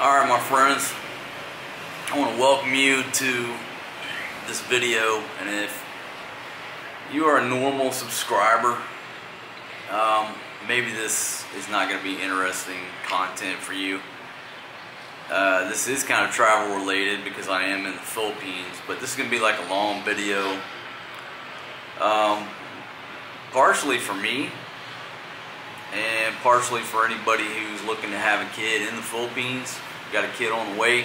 Alright my friends, I want to welcome you to this video and if you are a normal subscriber, um, maybe this is not going to be interesting content for you. Uh, this is kind of travel related because I am in the Philippines, but this is going to be like a long video. Um, partially for me, and partially for anybody who's looking to have a kid in the Philippines, got a kid on the way.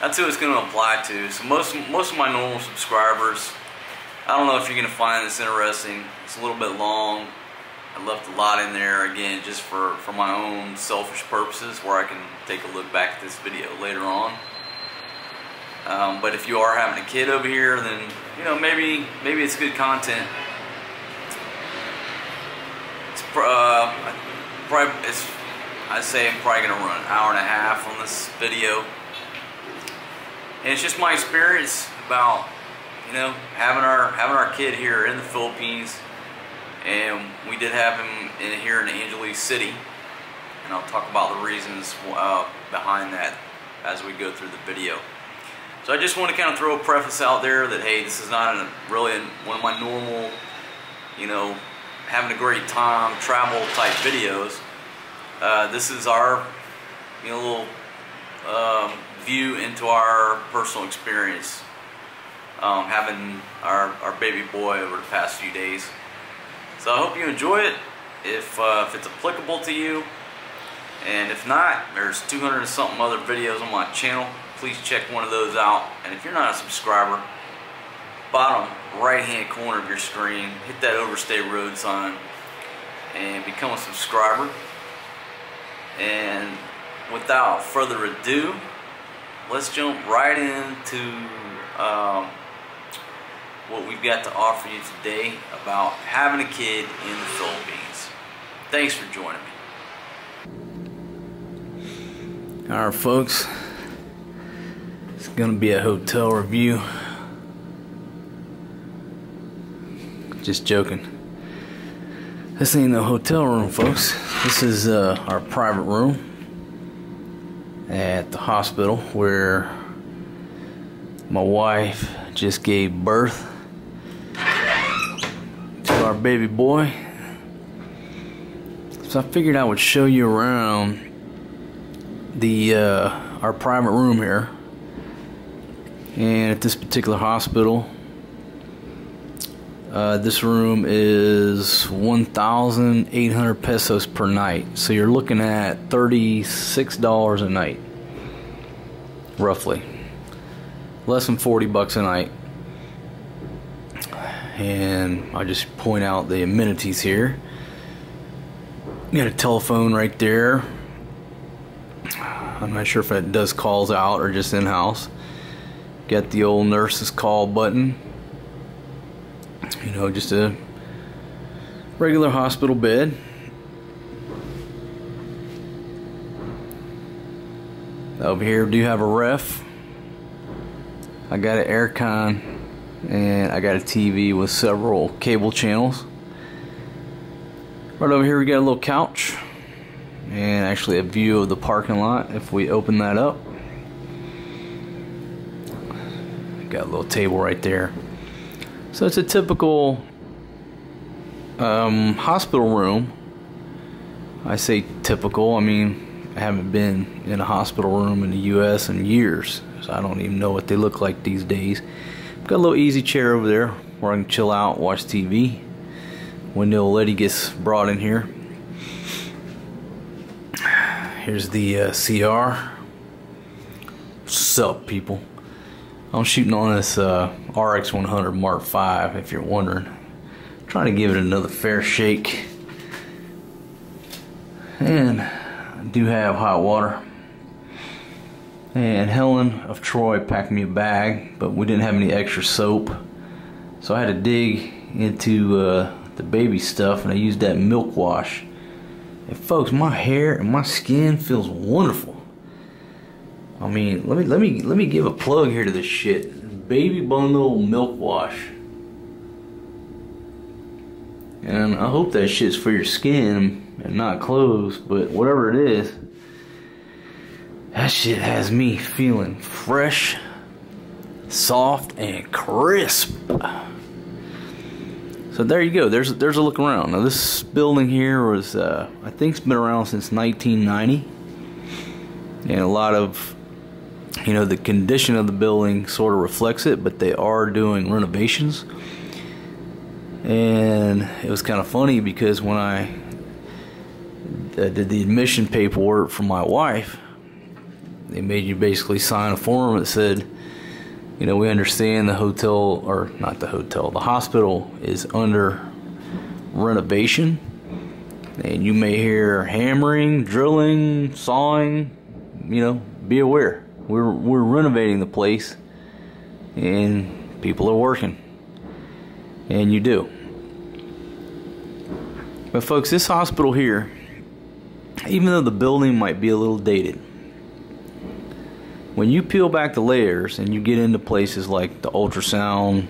That's who it's going to apply to. So most most of my normal subscribers, I don't know if you're going to find this interesting. It's a little bit long. I left a lot in there again just for for my own selfish purposes, where I can take a look back at this video later on. Um, but if you are having a kid over here, then you know maybe maybe it's good content uh, probably it's I say I'm probably gonna run an hour and a half on this video, and it's just my experience about you know having our having our kid here in the Philippines, and we did have him in here in Angeles City, and I'll talk about the reasons uh, behind that as we go through the video. So I just want to kind of throw a preface out there that hey, this is not a, really one of my normal, you know, having a great time, travel type videos. Uh, this is our you know, little um, view into our personal experience um, having our, our baby boy over the past few days. So I hope you enjoy it. If, uh, if it's applicable to you, and if not, there's 200 and something other videos on my channel. Please check one of those out. And if you're not a subscriber, bottom right hand corner of your screen, hit that overstay road sign and become a subscriber. And without further ado, let's jump right into um, what we've got to offer you today about having a kid in the Philippines. Thanks for joining me. Alright folks, it's going to be a hotel review. Just joking. This ain't no hotel room, folks. This is uh, our private room at the hospital where my wife just gave birth to our baby boy. So I figured I would show you around the uh, our private room here. And at this particular hospital, uh, this room is 1,800 pesos per night. So you're looking at $36 a night, roughly. Less than 40 bucks a night. And I just point out the amenities here. You got a telephone right there. I'm not sure if it does calls out or just in house. Got the old nurse's call button you know, just a regular hospital bed. Over here, do have a ref. I got an aircon and I got a TV with several cable channels. Right over here, we got a little couch and actually a view of the parking lot if we open that up. Got a little table right there. So it's a typical um, hospital room. I say typical, I mean, I haven't been in a hospital room in the U.S. in years, so I don't even know what they look like these days. Got a little easy chair over there where I can chill out, watch TV when the old lady gets brought in here. Here's the uh, CR. What's up, people? I'm shooting on this uh, RX100 Mark V, if you're wondering. I'm trying to give it another fair shake. And I do have hot water. And Helen of Troy packed me a bag, but we didn't have any extra soap. So I had to dig into uh, the baby stuff and I used that milk wash. And folks, my hair and my skin feels wonderful. I mean, let me let me let me give a plug here to this shit. Baby Bundle Milk Wash. And I hope that shit's for your skin and not clothes, but whatever it is, That shit has me feeling fresh, soft, and crisp. So there you go. There's there's a look around. Now this building here was uh, I think it's been around since 1990, and a lot of you know the condition of the building sort of reflects it. But they are doing renovations, and it was kind of funny because when I did the admission paperwork for my wife, they made you basically sign a form that said you know, we understand the hotel, or not the hotel, the hospital is under renovation. And you may hear hammering, drilling, sawing, you know, be aware. We're, we're renovating the place and people are working. And you do. But, folks, this hospital here, even though the building might be a little dated, when you peel back the layers and you get into places like the ultrasound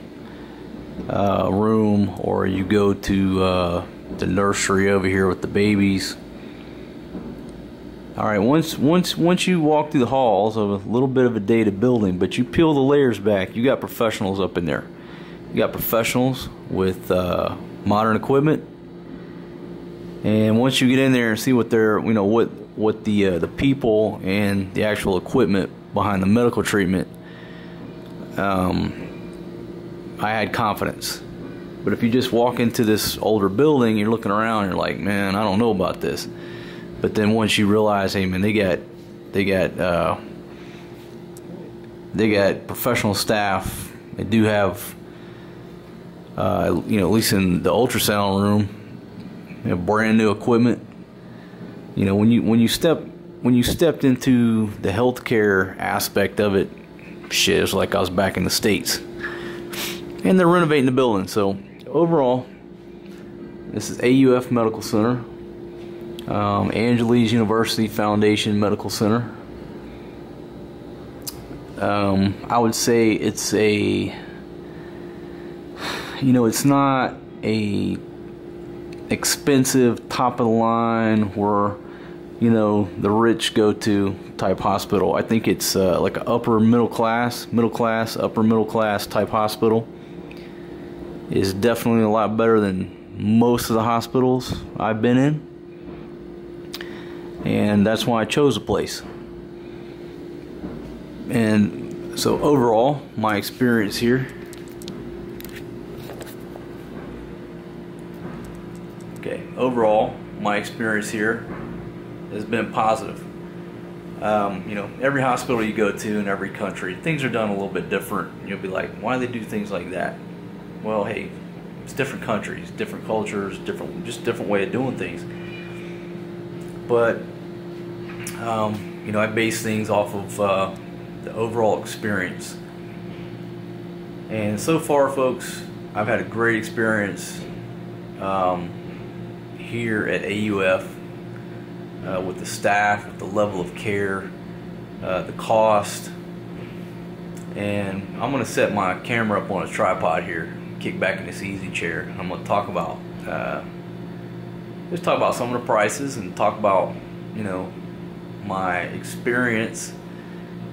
uh, room or you go to uh, the nursery over here with the babies all right once once once you walk through the halls of a little bit of a dated building but you peel the layers back you got professionals up in there you got professionals with uh, modern equipment and once you get in there and see what they're you know what what the uh, the people and the actual equipment behind the medical treatment, um, I had confidence. But if you just walk into this older building, you're looking around, you're like, man, I don't know about this. But then once you realize, hey, man, they got, they got, uh, they got professional staff. They do have, uh, you know, at least in the ultrasound room, you know, brand new equipment. You know, when you when you step when you stepped into the healthcare aspect of it, shit, it was like I was back in the States. And they're renovating the building. So, overall, this is AUF Medical Center, um, Angeles University Foundation Medical Center. Um, I would say it's a, you know, it's not a expensive top of the line where you know, the rich go to type hospital. I think it's uh, like an upper middle class, middle class, upper middle class type hospital. Is definitely a lot better than most of the hospitals I've been in. And that's why I chose the place. And so overall, my experience here Okay, overall, my experience here has been positive. Um, you know, every hospital you go to in every country, things are done a little bit different. You'll be like, why do they do things like that? Well, hey, it's different countries, different cultures, different, just different way of doing things. But, um, you know, I base things off of uh, the overall experience. And so far, folks, I've had a great experience um, here at AUF uh, with the staff, with the level of care, uh, the cost. And I'm going to set my camera up on a tripod here, kick back in this easy chair. I'm going to talk about, uh, just talk about some of the prices and talk about, you know, my experience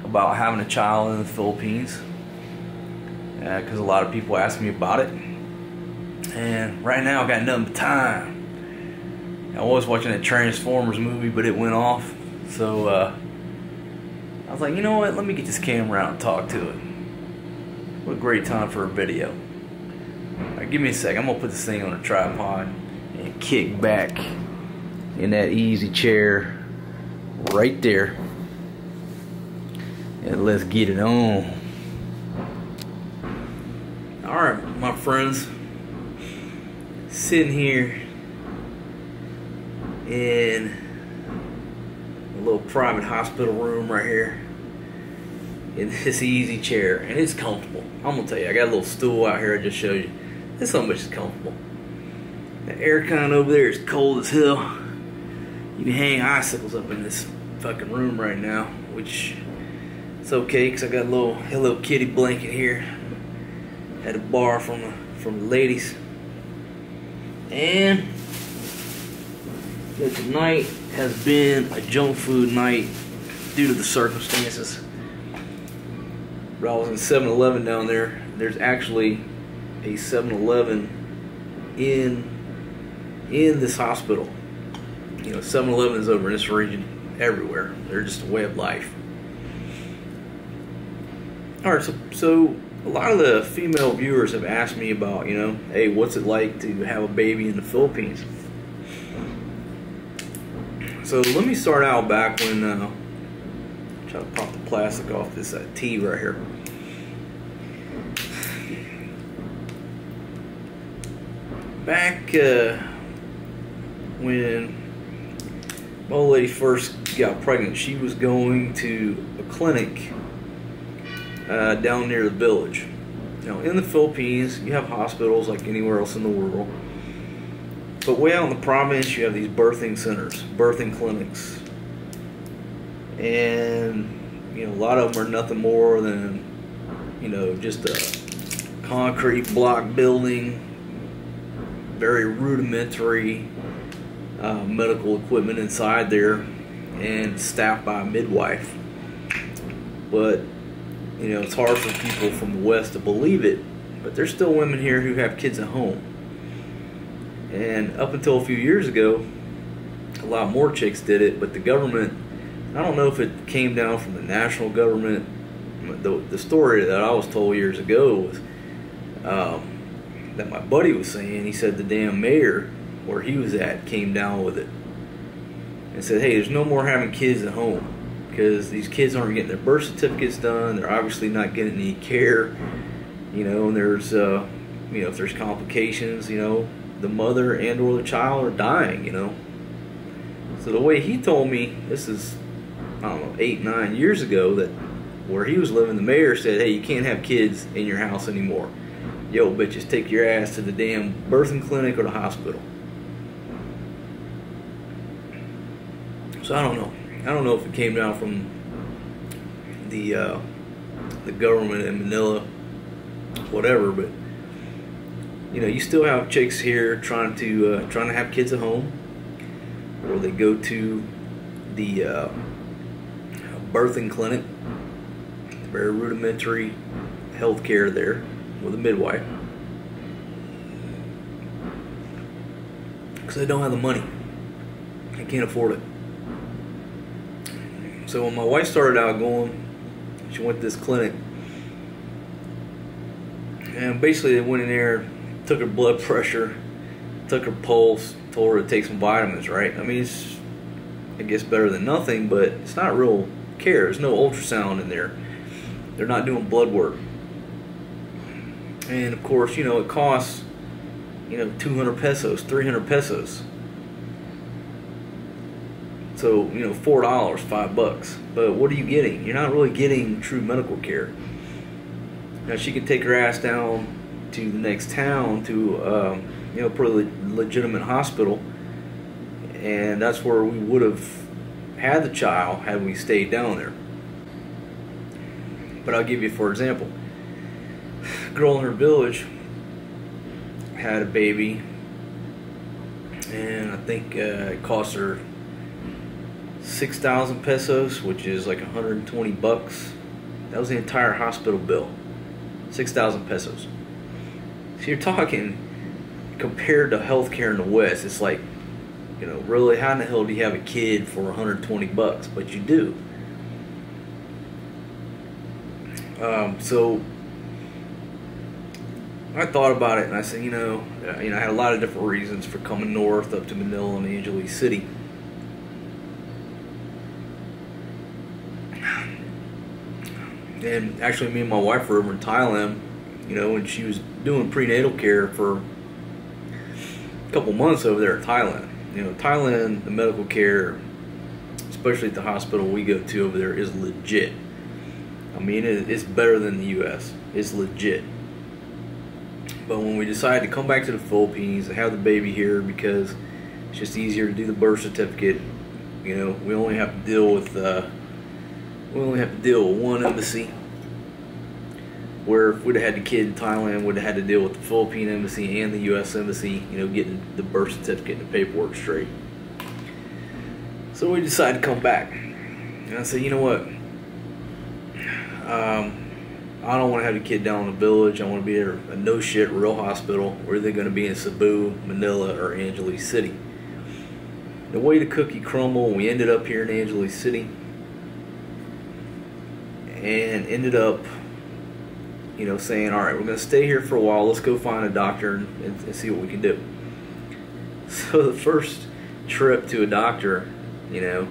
about having a child in the Philippines. Because uh, a lot of people ask me about it. And right now I got nothing but time. I was watching a Transformers movie, but it went off. So uh, I was like, you know what? Let me get this camera out and talk to it. What a great time for a video. Right, give me a sec. I'm gonna put this thing on a tripod kick back in that easy chair right there. And let's get it on. Alright, my friends. Sitting here in a little private hospital room right here in this easy chair and it's comfortable I'm gonna tell you I got a little stool out here I just showed you this so much is comfortable the aircon over there is cold as hell you can hang icicles up in this fucking room right now which it's okay because I got a little Hello Kitty blanket here at a bar from the, from the ladies and tonight has been a junk food night due to the circumstances. But I was in 7-Eleven down there. There's actually a 7-Eleven in in this hospital. You know, 7-Eleven is over in this region everywhere. They're just a way of life. All right, so so a lot of the female viewers have asked me about, you know, hey, what's it like to have a baby in the Philippines? So let me start out back when uh, try to pop the plastic off this uh, T right here. Back uh, when my lady first got pregnant, she was going to a clinic uh, down near the village. Now, in the Philippines, you have hospitals like anywhere else in the world. But way out in the province, you have these birthing centers, birthing clinics. And, you know, a lot of them are nothing more than, you know, just a concrete block building, very rudimentary uh, medical equipment inside there, and staffed by a midwife. But you know, it's hard for people from the West to believe it, but there's still women here who have kids at home. And up until a few years ago, a lot more chicks did it, but the government, I don't know if it came down from the national government. The, the story that I was told years ago was um, that my buddy was saying, he said the damn mayor where he was at came down with it and said, hey, there's no more having kids at home because these kids aren't getting their birth certificates done. They're obviously not getting any care, you know. And there's, uh, you know, if there's complications, you know, the mother and or the child are dying, you know. So the way he told me, this is, I don't know, eight nine years ago, that where he was living, the mayor said, hey, you can't have kids in your house anymore. Yo, bitches, take your ass to the damn birthing clinic or the hospital. So I don't know. I don't know if it came down from the uh, the government in Manila, whatever, but you know, you still have chicks here trying to uh, trying to have kids at home, or they go to the uh, birthing clinic, very rudimentary health care there with a midwife, because they don't have the money, they can't afford it. So when my wife started out going, she went to this clinic. And basically they went in there, took her blood pressure, took her pulse, told her to take some vitamins, right? I mean, it's, I guess, better than nothing, but it's not real care. There's no ultrasound in there. They're not doing blood work. And of course, you know, it costs, you know, 200 pesos, 300 pesos so, you know, four dollars, five bucks. But what are you getting? You're not really getting true medical care. Now she can take her ass down to the next town to um, you know, pretty legitimate hospital, and that's where we would have had the child had we stayed down there. But I'll give you for example. Girl in her village had a baby, and I think uh, it cost her 6,000 pesos, which is like 120 bucks. That was the entire hospital bill. 6,000 pesos. So you're talking, compared to healthcare in the West, it's like, you know, really, how in the hell do you have a kid for 120 bucks? But you do. Um, so I thought about it and I said, you know, you know, I had a lot of different reasons for coming north up to Manila and Angeles City. And actually me and my wife were over in Thailand, you know, and she was doing prenatal care for a couple months over there in Thailand. You know, Thailand, the medical care, especially at the hospital we go to over there, is legit. I mean, it's better than the U.S. It's legit. But when we decided to come back to the Philippines and have the baby here because it's just easier to do the birth certificate, you know, we only have to deal with uh, we only have to deal with one embassy. Where if we'd have had the kid in Thailand, we'd have had to deal with the Philippine embassy and the U.S. embassy, you know, getting the birth certificate and the paperwork straight. So we decided to come back. And I said, you know what? Um, I don't want to have a kid down in the village. I want to be at a no shit real hospital. Where they're going to be in Cebu, Manila, or Angeles City. The way the cookie crumbled, we ended up here in Angeles City, and ended up, you know, saying, "All right, we're going to stay here for a while. Let's go find a doctor and, and see what we can do." So the first trip to a doctor, you know,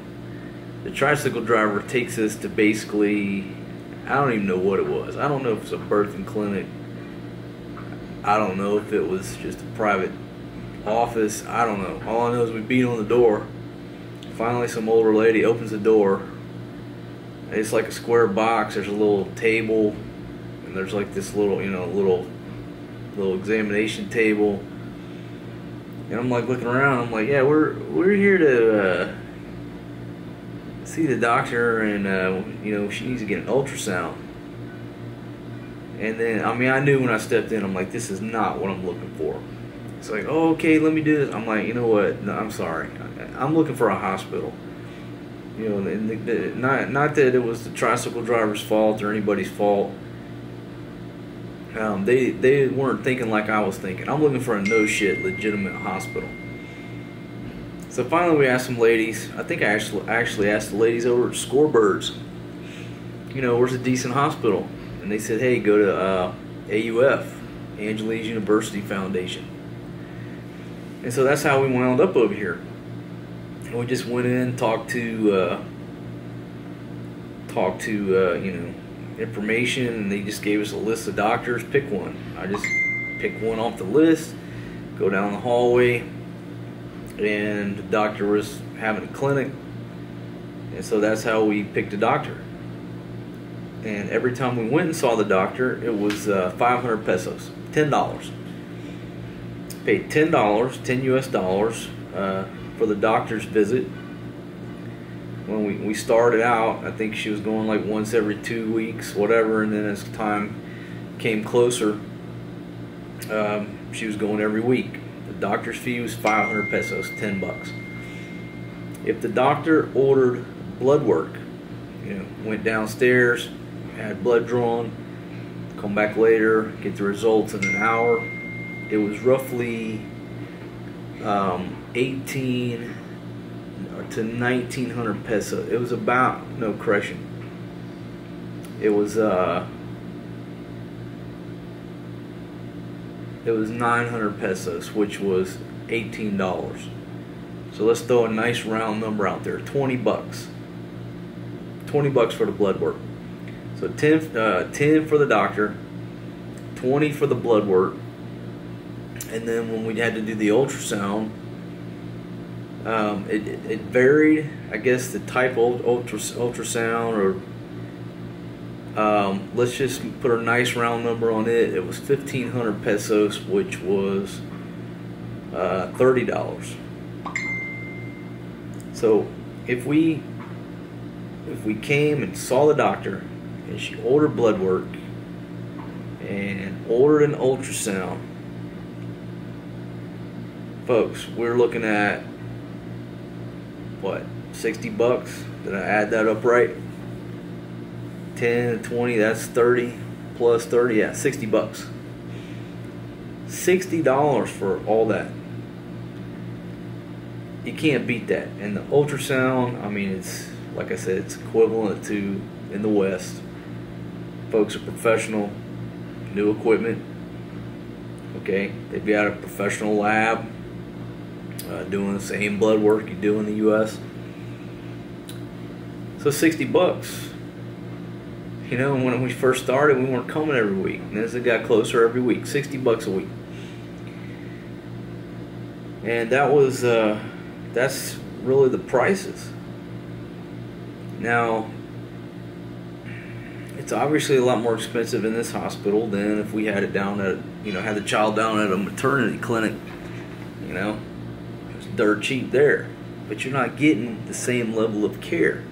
the tricycle driver takes us to basically I don't even know what it was. I don't know if it's a birthing clinic. I don't know if it was just a private office. I don't know. All I know is we beat on the door. Finally, some older lady opens the door. It's like a square box. There's a little table, and there's like this little, you know, little, little examination table. And I'm like looking around. I'm like, yeah, we're we're here to uh, see the doctor, and uh, you know she needs to get an ultrasound. And then, I mean, I knew when I stepped in, I'm like, this is not what I'm looking for. It's like, oh, okay, let me do this. I'm like, you know what? No, I'm sorry. I'm looking for a hospital. You know, and the, the, not not that it was the tricycle driver's fault or anybody's fault. Um, they they weren't thinking like I was thinking. I'm looking for a no shit legitimate hospital. So finally, we asked some ladies. I think I actually actually asked the ladies over at Scorebirds. You know, where's a decent hospital? And they said, hey, go to uh, AUF, Angeles University Foundation. And so that's how we wound up over here. We just went in, talked to, uh, talked to, uh, you know, information, and they just gave us a list of doctors. Pick one. I just pick one off the list, go down the hallway, and the doctor was having a clinic, and so that's how we picked a doctor. And every time we went and saw the doctor, it was uh, 500 pesos, ten dollars. Paid ten dollars, ten U.S. dollars, uh, for the doctor's visit. When we, we started out, I think she was going like once every two weeks, whatever, and then as time came closer, um, she was going every week. The doctor's fee was 500 pesos, 10 bucks. If the doctor ordered blood work, you know, went downstairs, had blood drawn, come back later, get the results in an hour, it was roughly um, 18 to 1900 peso. It was about, no, correction. It was, uh, it was 900 pesos, which was $18. So let's throw a nice round number out there 20 bucks. 20 bucks for the blood work. So 10, uh, 10 for the doctor, 20 for the blood work. And then when we had to do the ultrasound, um, it, it varied. I guess the type of ultra, ultrasound or um, let's just put a nice round number on it. It was 1500 pesos, which was uh, $30. So if we if we came and saw the doctor and she ordered blood work and ordered an ultrasound, folks, we're looking at what 60 bucks. Did I add that up right? 10 20 that's 30 plus 30 yeah 60 bucks $60 for all that you can't beat that and the ultrasound i mean it's like i said it's equivalent to in the west folks are professional new equipment okay they've got a professional lab uh, doing the same blood work you do in the us so 60 bucks you know, when we first started, we weren't coming every week. And as it got closer every week, 60 bucks a week. And that was, uh, that's really the prices. Now, it's obviously a lot more expensive in this hospital than if we had it down at, you know, had the child down at a maternity clinic. You know, dirt cheap there. But you're not getting the same level of care.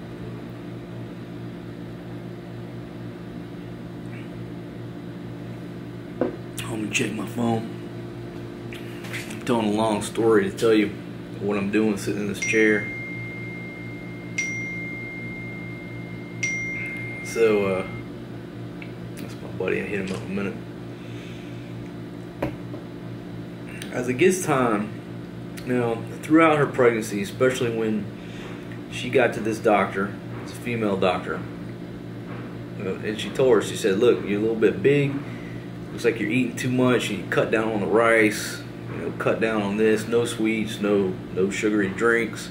I'm gonna check my phone. I'm telling a long story to tell you what I'm doing sitting in this chair. So uh, that's my buddy. I hit him up a minute. As it gets time, know, throughout her pregnancy, especially when she got to this doctor, it's a female doctor, uh, and she told her, she said, "Look, you're a little bit big. Looks like you're eating too much. You cut down on the rice. You know, cut down on this. No sweets. No no sugary drinks."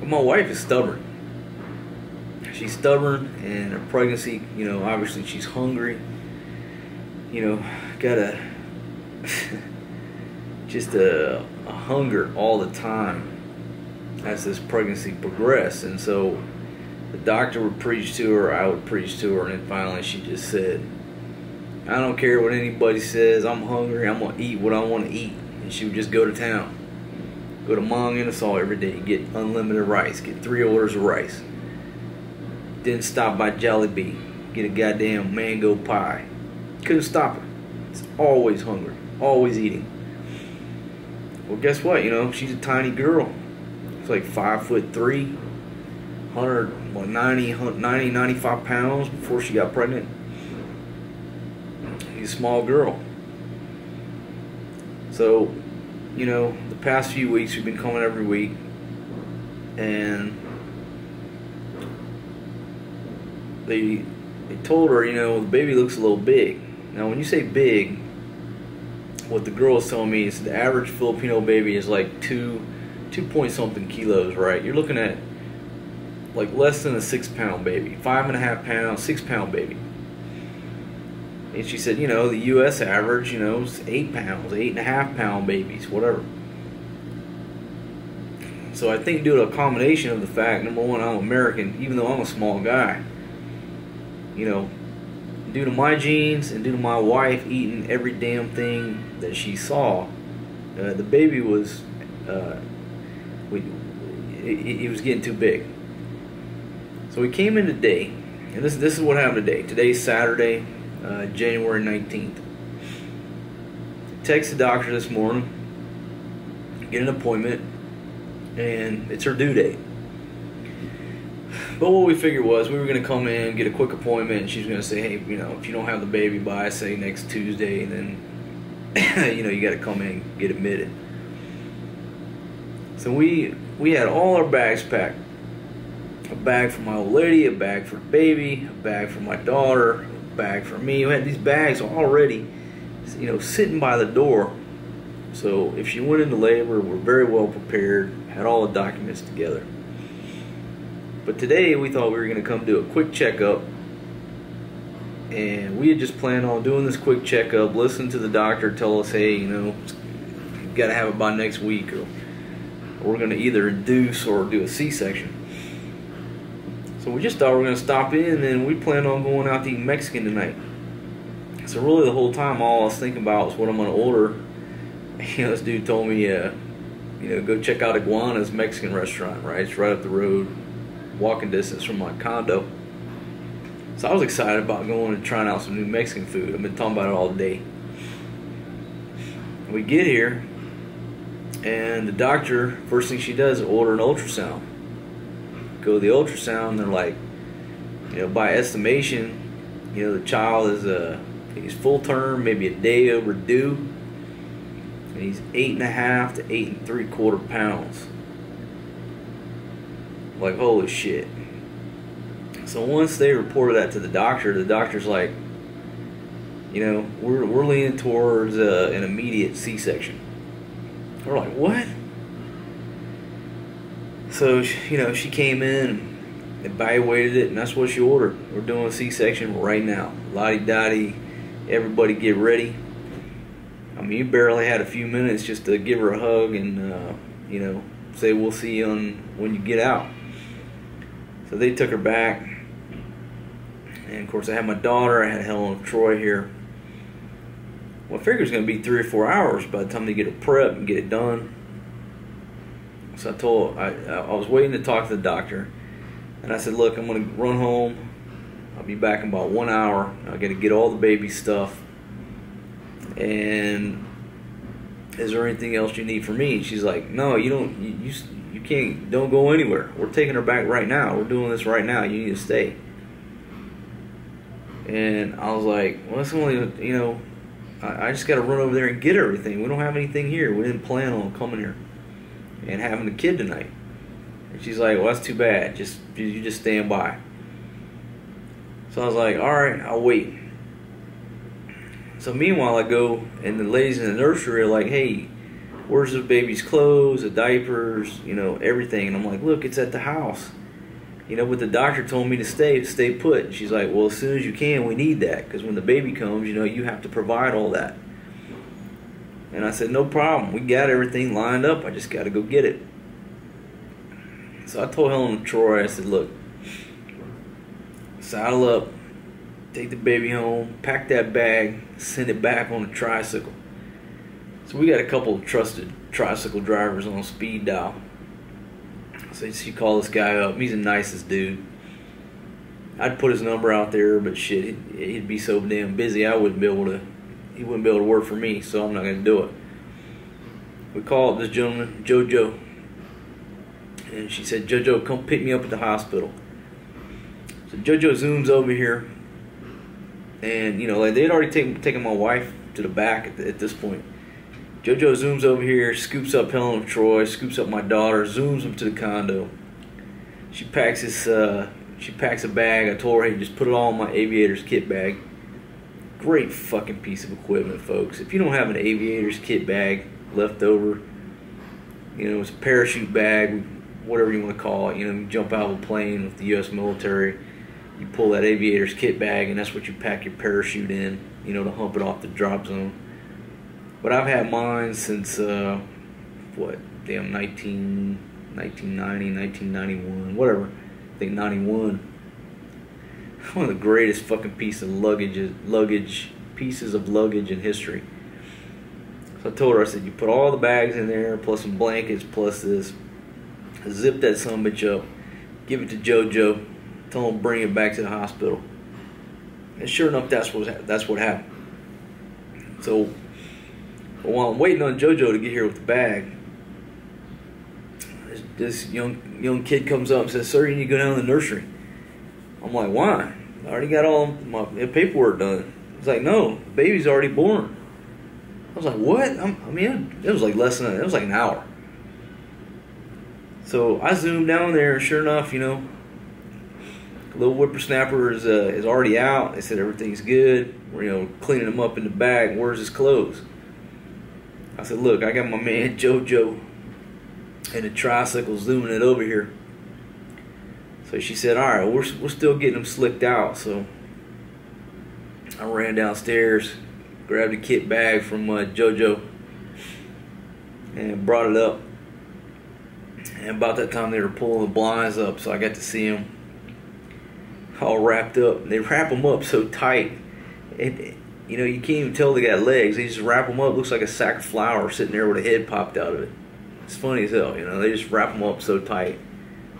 But my wife is stubborn. She's stubborn, and her pregnancy, you know, obviously she's hungry. You know, got a just a, a hunger all the time as this pregnancy progressed, and so the doctor would preach to her, I would preach to her, and then finally she just said, I don't care what anybody says, I'm hungry, I'm gonna eat what I wanna eat. And she would just go to town. Go to Mang Inasal every day, get unlimited rice, get three orders of rice. Didn't stop by Jelly Jollibee, get a goddamn mango pie. Couldn't stop her. It's always hungry, always eating. Well, guess what? You know, she's a tiny girl. It's like five foot three, 100, what, 90, 90, 95 pounds before she got pregnant. She's a small girl. So, you know, the past few weeks we've been coming every week, and they they told her, you know, the baby looks a little big. Now, when you say big, what the girl was telling me is the average Filipino baby is like two, two point something kilos, right? You're looking at like less than a six pound baby, five and a half pound, six pound baby. And she said, you know, the U.S. average, you know, is eight pounds, eight and a half pound babies, whatever. So I think due to a combination of the fact, number one, I'm American, even though I'm a small guy. You know, due to my genes and due to my wife eating every damn thing that she saw, uh, the baby was, uh, we, it, it was getting too big. So we came in today, and this this is what happened today. Today's Saturday, uh, January nineteenth. Text the doctor this morning, get an appointment, and it's her due date. But what we figured was we were going to come in, get a quick appointment, and she's going to say, hey, you know, if you don't have the baby by, say, next Tuesday, and then, you know, you got to come in and get admitted. So we we had all our bags packed. A bag for my old lady, a bag for the baby, a bag for my daughter, a bag for me. We had these bags already, you know, sitting by the door. So if she went into labor, we're very well prepared, had all the documents together. But today we thought we were going to come do a quick checkup. And we had just planned on doing this quick checkup, listen to the doctor tell us, hey, you know, got to have it by next week, or, or we're going to either induce or do a C-section. So we just thought we were going to stop in, and we planned on going out to eat Mexican tonight. So really, the whole time, all I was thinking about was what I'm going to order. You know, this dude told me, uh, you know, go check out Iguana's Mexican restaurant. Right, it's right up the road, walking distance from my condo. So I was excited about going and trying out some new Mexican food. I've been talking about it all day. We get here, and the doctor, first thing she does is order an ultrasound. Go to the ultrasound, they're like, you know, by estimation, you know, the child is a he's full term, maybe a day overdue, and he's eight and a half to eight and three quarter pounds. Like holy shit. So once they reported that to the doctor, the doctor's like, you know, we're we're leaning towards uh, an immediate C-section. We're like, what? So you know, she came in, evaluated it, and that's what she ordered. We're doing a C-section right now. Lottie Dottie, everybody get ready. I mean, you barely had a few minutes just to give her a hug and uh, you know say we'll see you on when you get out. So they took her back, and of course I had my daughter. I had Helen of Troy here. Well, I figured it was going to be three or four hours by the time they get it prepped and get it done. So I told I I was waiting to talk to the doctor, and I said, "Look, I'm going to run home. I'll be back in about one hour. I got to get all the baby stuff. And is there anything else you need from me?" She's like, "No, you don't. You you can't. Don't go anywhere. We're taking her back right now. We're doing this right now. You need to stay." And I was like, well, that's only, you know, I, I just got to run over there and get everything. We don't have anything here. We didn't plan on coming here and having the kid tonight. And she's like, well, that's too bad. Just you just stand by. So I was like, all right, I'll wait. So meanwhile, I go and the ladies in the nursery are like, hey, where's the baby's clothes, the diapers, you know, everything? And I'm like, look, it's at the house. You know, but the doctor told me to stay, stay put. And she's like, well, as soon as you can, we need that because when the baby comes, you know, you have to provide all that. And I said, no problem. We got everything lined up. I just got to go get it. So I told Helen Troy, I said, look, saddle up, take the baby home, pack that bag, send it back on a tricycle. So we got a couple of trusted tricycle drivers on speed dial. So she called this guy up. He's the nicest dude. I'd put his number out there, but shit, he'd, he'd be so damn busy. I wouldn't be able to. He wouldn't be able to work for me, so I'm not to do it. We called this gentleman, JoJo, and she said, "JoJo, come pick me up at the hospital." So JoJo zooms over here, and you know, like they'd already taken taken my wife to the back at, the, at this point. JoJo zooms over here, scoops up Helen of Troy, scoops up my daughter, zooms them to the condo. She packs this, uh, she packs a bag. I told her, hey, just put it all in my aviator's kit bag. Great fucking piece of equipment, folks. If you don't have an aviator's kit bag left over, you know, it's a parachute bag, whatever you want to call it. You know, you jump out of a plane with the U.S. military, you pull that aviator's kit bag, and that's what you pack your parachute in, you know, to hump it off the drop zone. But I've had mine since, uh, what, damn, 19, 1990, 1991, whatever. I think 91. One of the greatest fucking pieces of luggage, luggage, pieces of luggage in history. So I told her, I said, you put all the bags in there, plus some blankets, plus this. Zip that son bitch up, give it to JoJo, tell him bring it back to the hospital. And sure enough, that's what that's what happened. So while I'm waiting on JoJo to get here with the bag, this, this young young kid comes up and says, "Sir, you need to go down to the nursery." I'm like, "Why? I already got all my paperwork done." He's like, "No, the baby's already born." I was like, "What?" I'm, I mean, it was like less than it was like an hour. So I zoomed down there, and sure enough, you know, little whippersnapper is uh, is already out. They said everything's good. We're you know cleaning him up in the bag. Where's his clothes? I said, look, I got my man JoJo and a tricycle zooming it over here. So she said, all right, we're, we're still getting them slicked out. So I ran downstairs, grabbed a kit bag from uh, JoJo, and brought it up. And about that time, they were pulling the blinds up, so I got to see them all wrapped up. They wrap them up so tight. It, you know, you can't even tell they got legs. They just wrap them up. Looks like a sack of flour sitting there with a head popped out of it. It's funny as hell, you know. They just wrap them up so tight.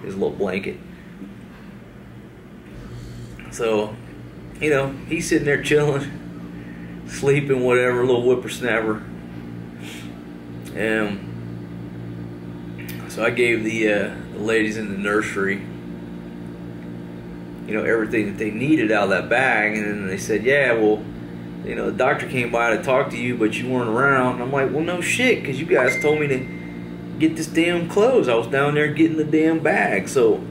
His little blanket. So, you know, he's sitting there chilling, sleeping, whatever, little whippersnapper. And so I gave the, uh, the ladies in the nursery, you know, everything that they needed out of that bag. And then they said, yeah, well, you know, the doctor came by to talk to you, but you weren't around. And I'm like, well, no shit, because you guys told me to get this damn clothes. I was down there getting the damn bag. So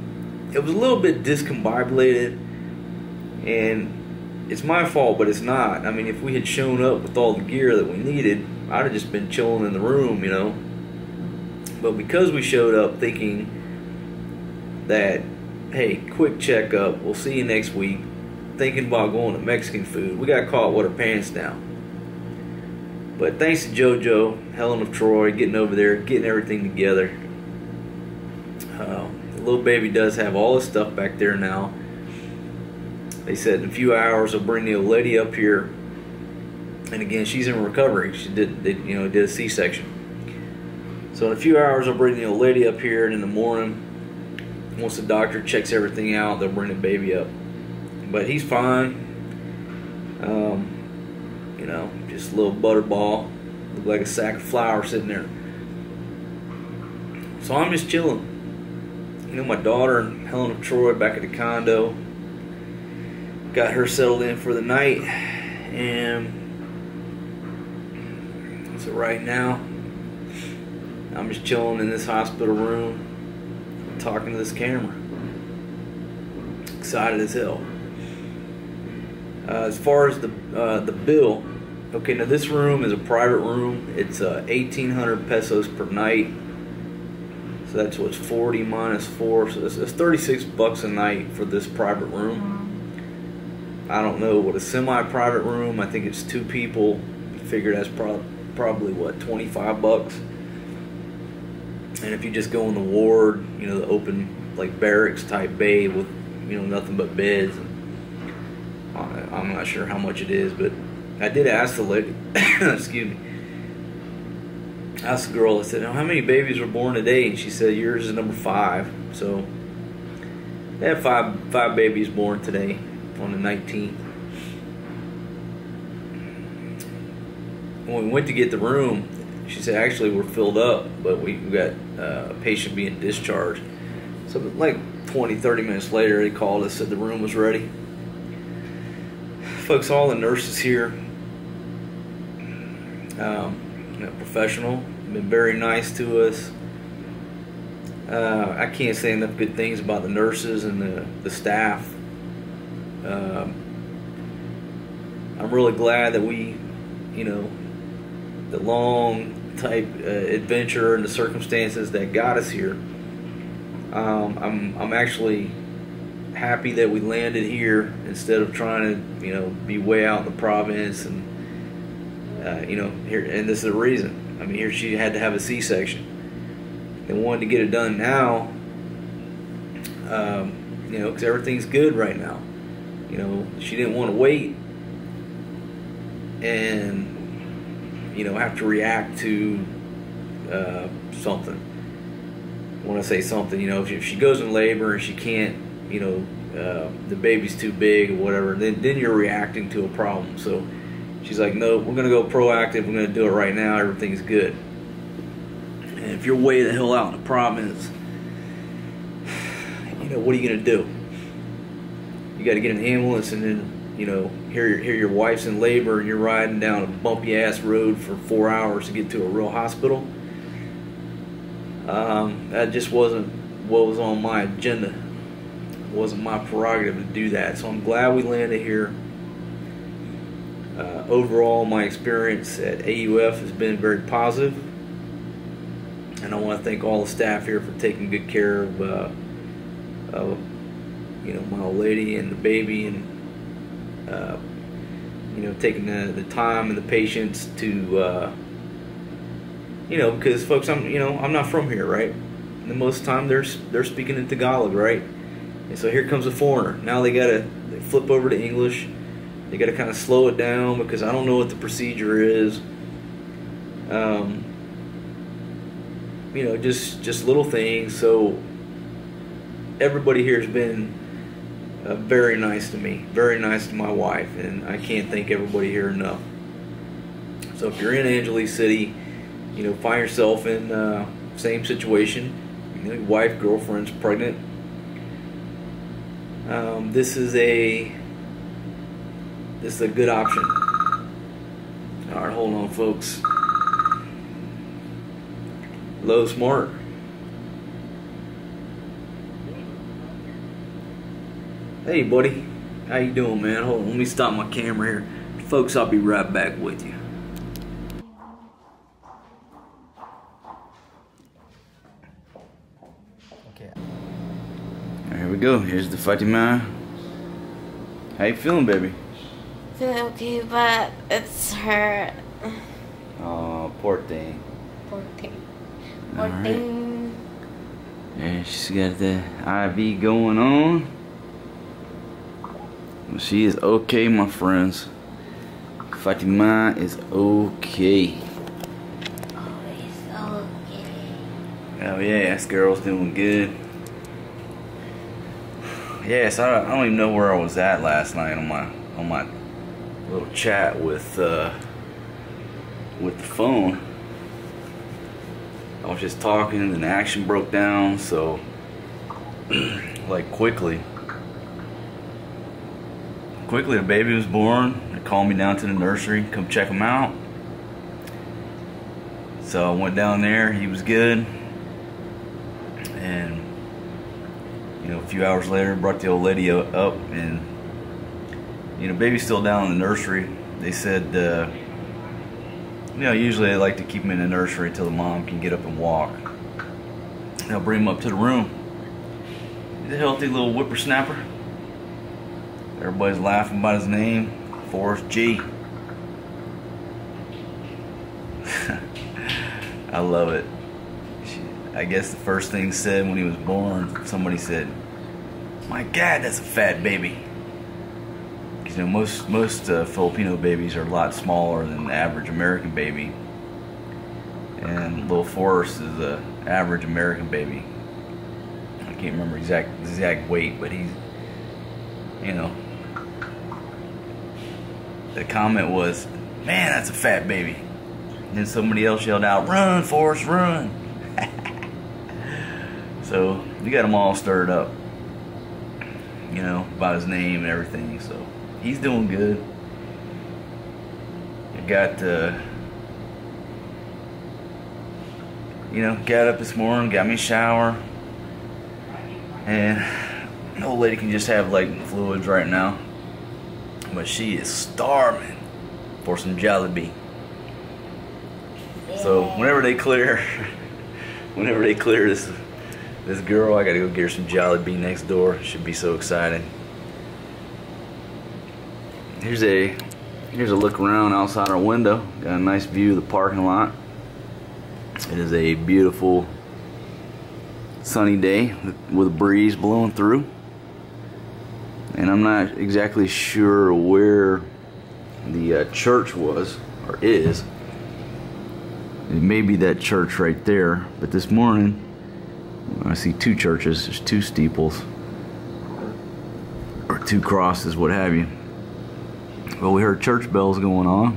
it was a little bit discombobulated. And it's my fault, but it's not. I mean, if we had shown up with all the gear that we needed, I'd have just been chilling in the room, you know. But because we showed up thinking that, hey, quick checkup, we'll see you next week thinking about going to Mexican food. We got caught with our pants down. But thanks to JoJo, Helen of Troy, getting over there, getting everything together. Uh, the little baby does have all his stuff back there now. They said in a few hours they'll bring the old lady up here. And again, she's in recovery. She did, they, you know, did a C-section. So in a few hours they'll bring the old lady up here, and in the morning, once the doctor checks everything out, they'll bring the baby up but he's fine. Um, you know, just a little butterball, look like a sack of flour sitting there. So I'm just chilling. You know, my daughter and Helen of Troy back at the condo. got her settled in for the night, and so right now, I'm just chilling in this hospital room, talking to this camera. Excited as hell. Uh, as far as the uh, the bill, okay, now this room is a private room. It's uh, 1,800 pesos per night. So that's what's 40 minus four. So it's, it's 36 bucks a night for this private room. I don't know what a semi-private room. I think it's two people. Figured that's pro- probably what 25 bucks. And if you just go in the ward, you know, the open like barracks type bay with you know nothing but beds. I- I'm not sure how much it is, but I did ask the lady. excuse me. Asked the girl. I said, "How many babies were born today?" And she said, "Yours is number five. So they had five five babies born today on the 19th. When we went to get the room, she said, "Actually, we're filled up, but we we got uh, a patient being discharged." So like 20, 30 minutes later, they called us, said the room was ready. Folks, all the nurses here, um, you know, professional, been very nice to us. Uh, I can't say enough good things about the nurses and the, the staff. Um, I'm really glad that we, you know, the long type uh, adventure and the circumstances that got us here. Um, I'm I'm actually happy that we landed here instead of trying to you know be way out in the province and uh, you know here and this is the reason. I mean here she had to have a C-section. They wanted to get it done now. Um, you know because everything's good right now. You know she didn't want to wait and you know have to react to uh, something when I say something, you know, if, if she goes in labor and she can't, you know, uh, the baby's too big or whatever, then then you're reacting to a problem. So she's like, no, we're gonna go proactive. We're gonna do it right now. Everything's good. And if you're way the hell out in the province, you know, what are you gonna do? You got to get an ambulance and then, you know, here here your wife's in labor and you're riding down a bumpy ass road for four hours to get to a real hospital um, that just wasn't what was on my agenda. Wasn't my prerogative to do that. So I'm glad we landed here. Uh, overall, my experience at AUF has been very positive, and I want to thank all the staff here for taking good care of, uh, of you know, my old lady and the baby, and uh, you know, taking the, the time and the patience to uh, you know, because folks, I'm you know I'm not from here, right? And most of the time they're they're speaking in Tagalog, right? And so here comes a foreigner. Now they gotta they flip over to English. They gotta kind of slow it down because I don't know what the procedure is. Um, you know, just just little things. So everybody here has been uh, very nice to me, very nice to my wife, and I can't thank everybody here enough. So if you're in Angeles City you know, find yourself in uh, same situation, you know, your wife, girlfriend's pregnant. Um, this is a this is a good option. All right, hold on, folks. Low smart. Hey, buddy. How you doing, man? Hold on, let me stop my camera here. Folks, I'll be right back with you. We go. Here's the Fatima. How you feeling, baby? feel okay, but it's hurt. Oh, poor thing. Poor thing. Poor thing. Yeah, she's got the IV going on. She is okay, my friends. Fatima is okay. Oh, it's okay. Oh yeah, this girl's doing good. Yes, I don't, I don't even know where I was at last night on my on my little chat with uh, with the phone. I was just talking, and the action broke down. So, like quickly, quickly the baby was born. They called me down to the nursery, come check him out. So I went down there. He was good, and you know, a few hours later, brought the old lady up, and you know, baby's still down in the nursery. They said, uh, you know, usually they like to keep him in the nursery until the mom can get up and walk. They'll bring him up to the room. He's a healthy little whippersnapper. Everybody's laughing about his name, Forrest G. I love it. I guess the first thing said when he was born, somebody said, "My God, that's a fat baby." You know most most uh, Filipino babies are a lot smaller than the average American baby, and little Forrest is a average American baby. I can't remember exact exact weight, but he's you know the comment was, "Man, that's a fat baby." And then somebody else yelled out, "Run, Forrest, run!" So we got him all stirred up, you know, by his name and everything. So he's doing good. I got, uh, you know, got up this morning, got me a shower, and the old lady can just have like fluids right now but she is starving for some Jollibee. So whenever they clear, whenever they clear this this girl, I gotta go get her some Jolly Jollibee next door. Should be so exciting. Here's a here's a look around outside our window. Got a nice view of the parking lot. It is a beautiful sunny day with a breeze blowing through and I'm not exactly sure where the uh, church was or is. It may be that church right there, but this morning I see two churches, there's two steeples or two crosses, what have you. Well, we heard church bells going on.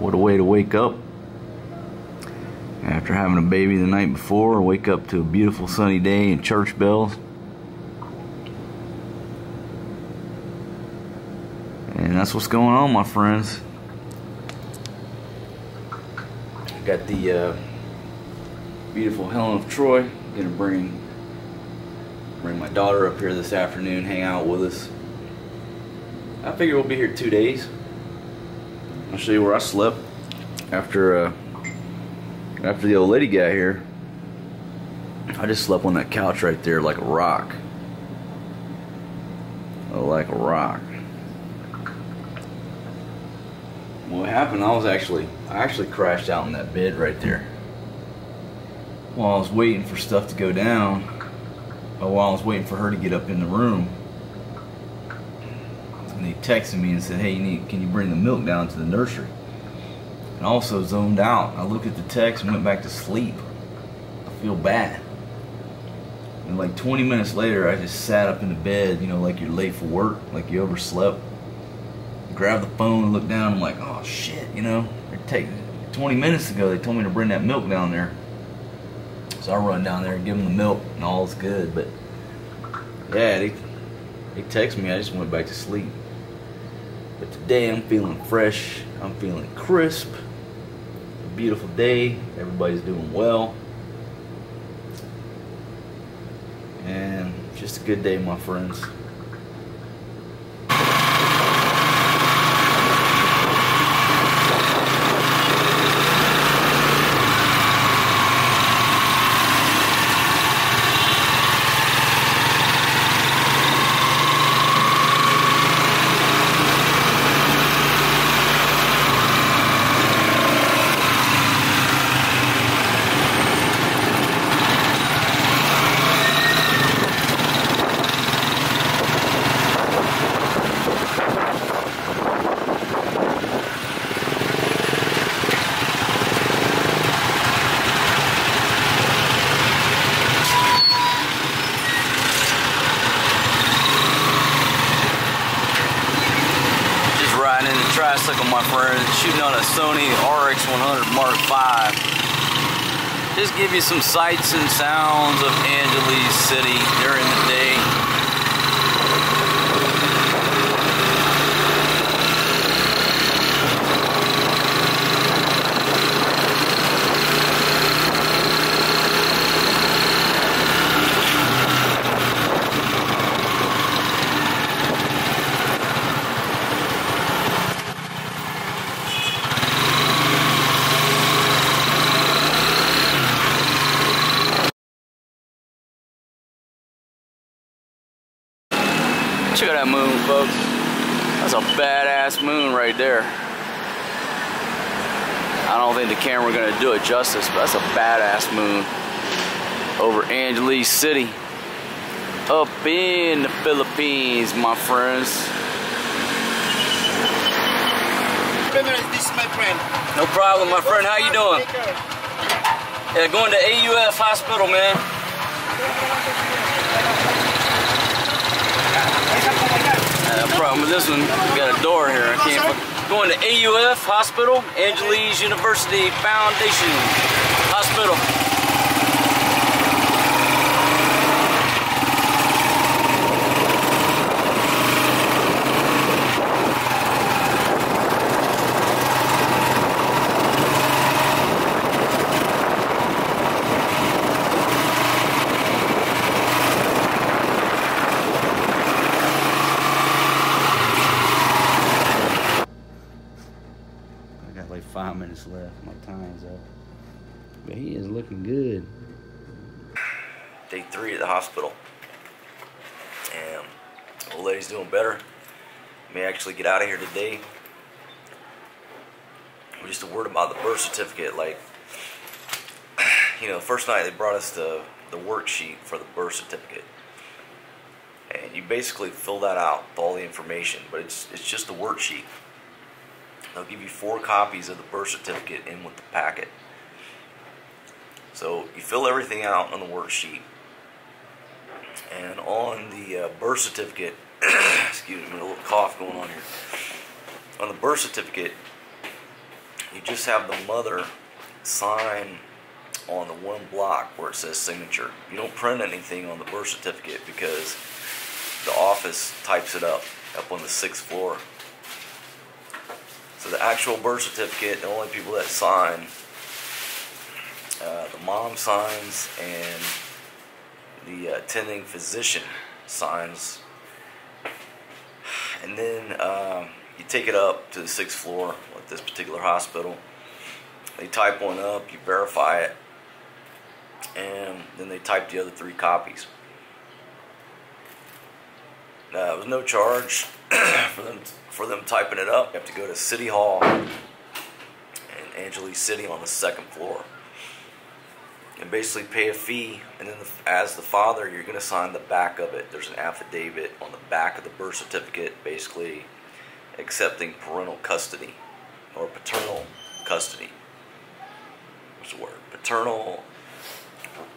What a way to wake up after having a baby the night before, wake up to a beautiful sunny day and church bells. And that's what's going on, my friends. Got the uh, beautiful Helen of Troy. Gonna bring bring my daughter up here this afternoon, hang out with us. I figure we'll be here two days. I'll show you where I slept after uh, after the old lady got here. I just slept on that couch right there like a rock. Oh, like a rock. what happened, I was actually, I actually crashed out in that bed right there. While I was waiting for stuff to go down, while I was waiting for her to get up in the room, and they texted me and said, hey, you need, can you bring the milk down to the nursery? And also zoned out. I looked at the text and went back to sleep. I feel bad. And like 20 minutes later, I just sat up in the bed, you know, like you're late for work, like you overslept grab the phone and look down. I'm like, oh shit, you know. Take 20 minutes ago they told me to bring that milk down there. So I run down there and give them the milk and all's good. But yeah, they they text me. I just went back to sleep. But today I'm feeling fresh. I'm feeling crisp. Beautiful day. Everybody's doing well. And just a good day, my friends. tricycle, my friend, shooting on a Sony RX100 Mark V. Just give you some sights and sounds of Angeles City during the day. Check out that moon, folks. That's a badass moon right there. I don't think the camera gonna do it justice, but that's a badass moon over Angeles City. Up in the Philippines, my friends. This is my friend. No problem, my friend. How you doing? Yeah, going to AUF Hospital, man. Uh, no problem with this one. We got a door here. I can't. Going to AUF Hospital, Angeles University Foundation Hospital. I got like five minutes left. My time's up. But he is looking good. day three at the hospital. And the old lady's doing better. May actually get out of here today. Just a word about the birth certificate. Like, you know, first night they brought us the, the worksheet for the birth certificate. And you basically fill that out with all the information, but it's, it's just a worksheet. They'll give you four copies of the birth certificate in with the packet. So you fill everything out on the worksheet. And on the uh, birth certificate, excuse me, a little cough going on here. On the birth certificate, you just have the mother sign on the one block where it says signature. You don't print anything on the birth certificate because the office types it up up on the sixth floor. So the actual birth certificate, the only people that sign, uh, the mom signs and the attending physician signs. And then um, you take it up to the sixth floor at this particular hospital. They type one up, you verify it, and then they type the other three copies. Uh, was no charge for them for them typing it up. You have to go to City Hall in Angeles City on the second floor and basically pay a fee. And then, the, as the father, you're going to sign the back of it. There's an affidavit on the back of the birth certificate, basically accepting parental custody or paternal custody. What's the word? Paternal,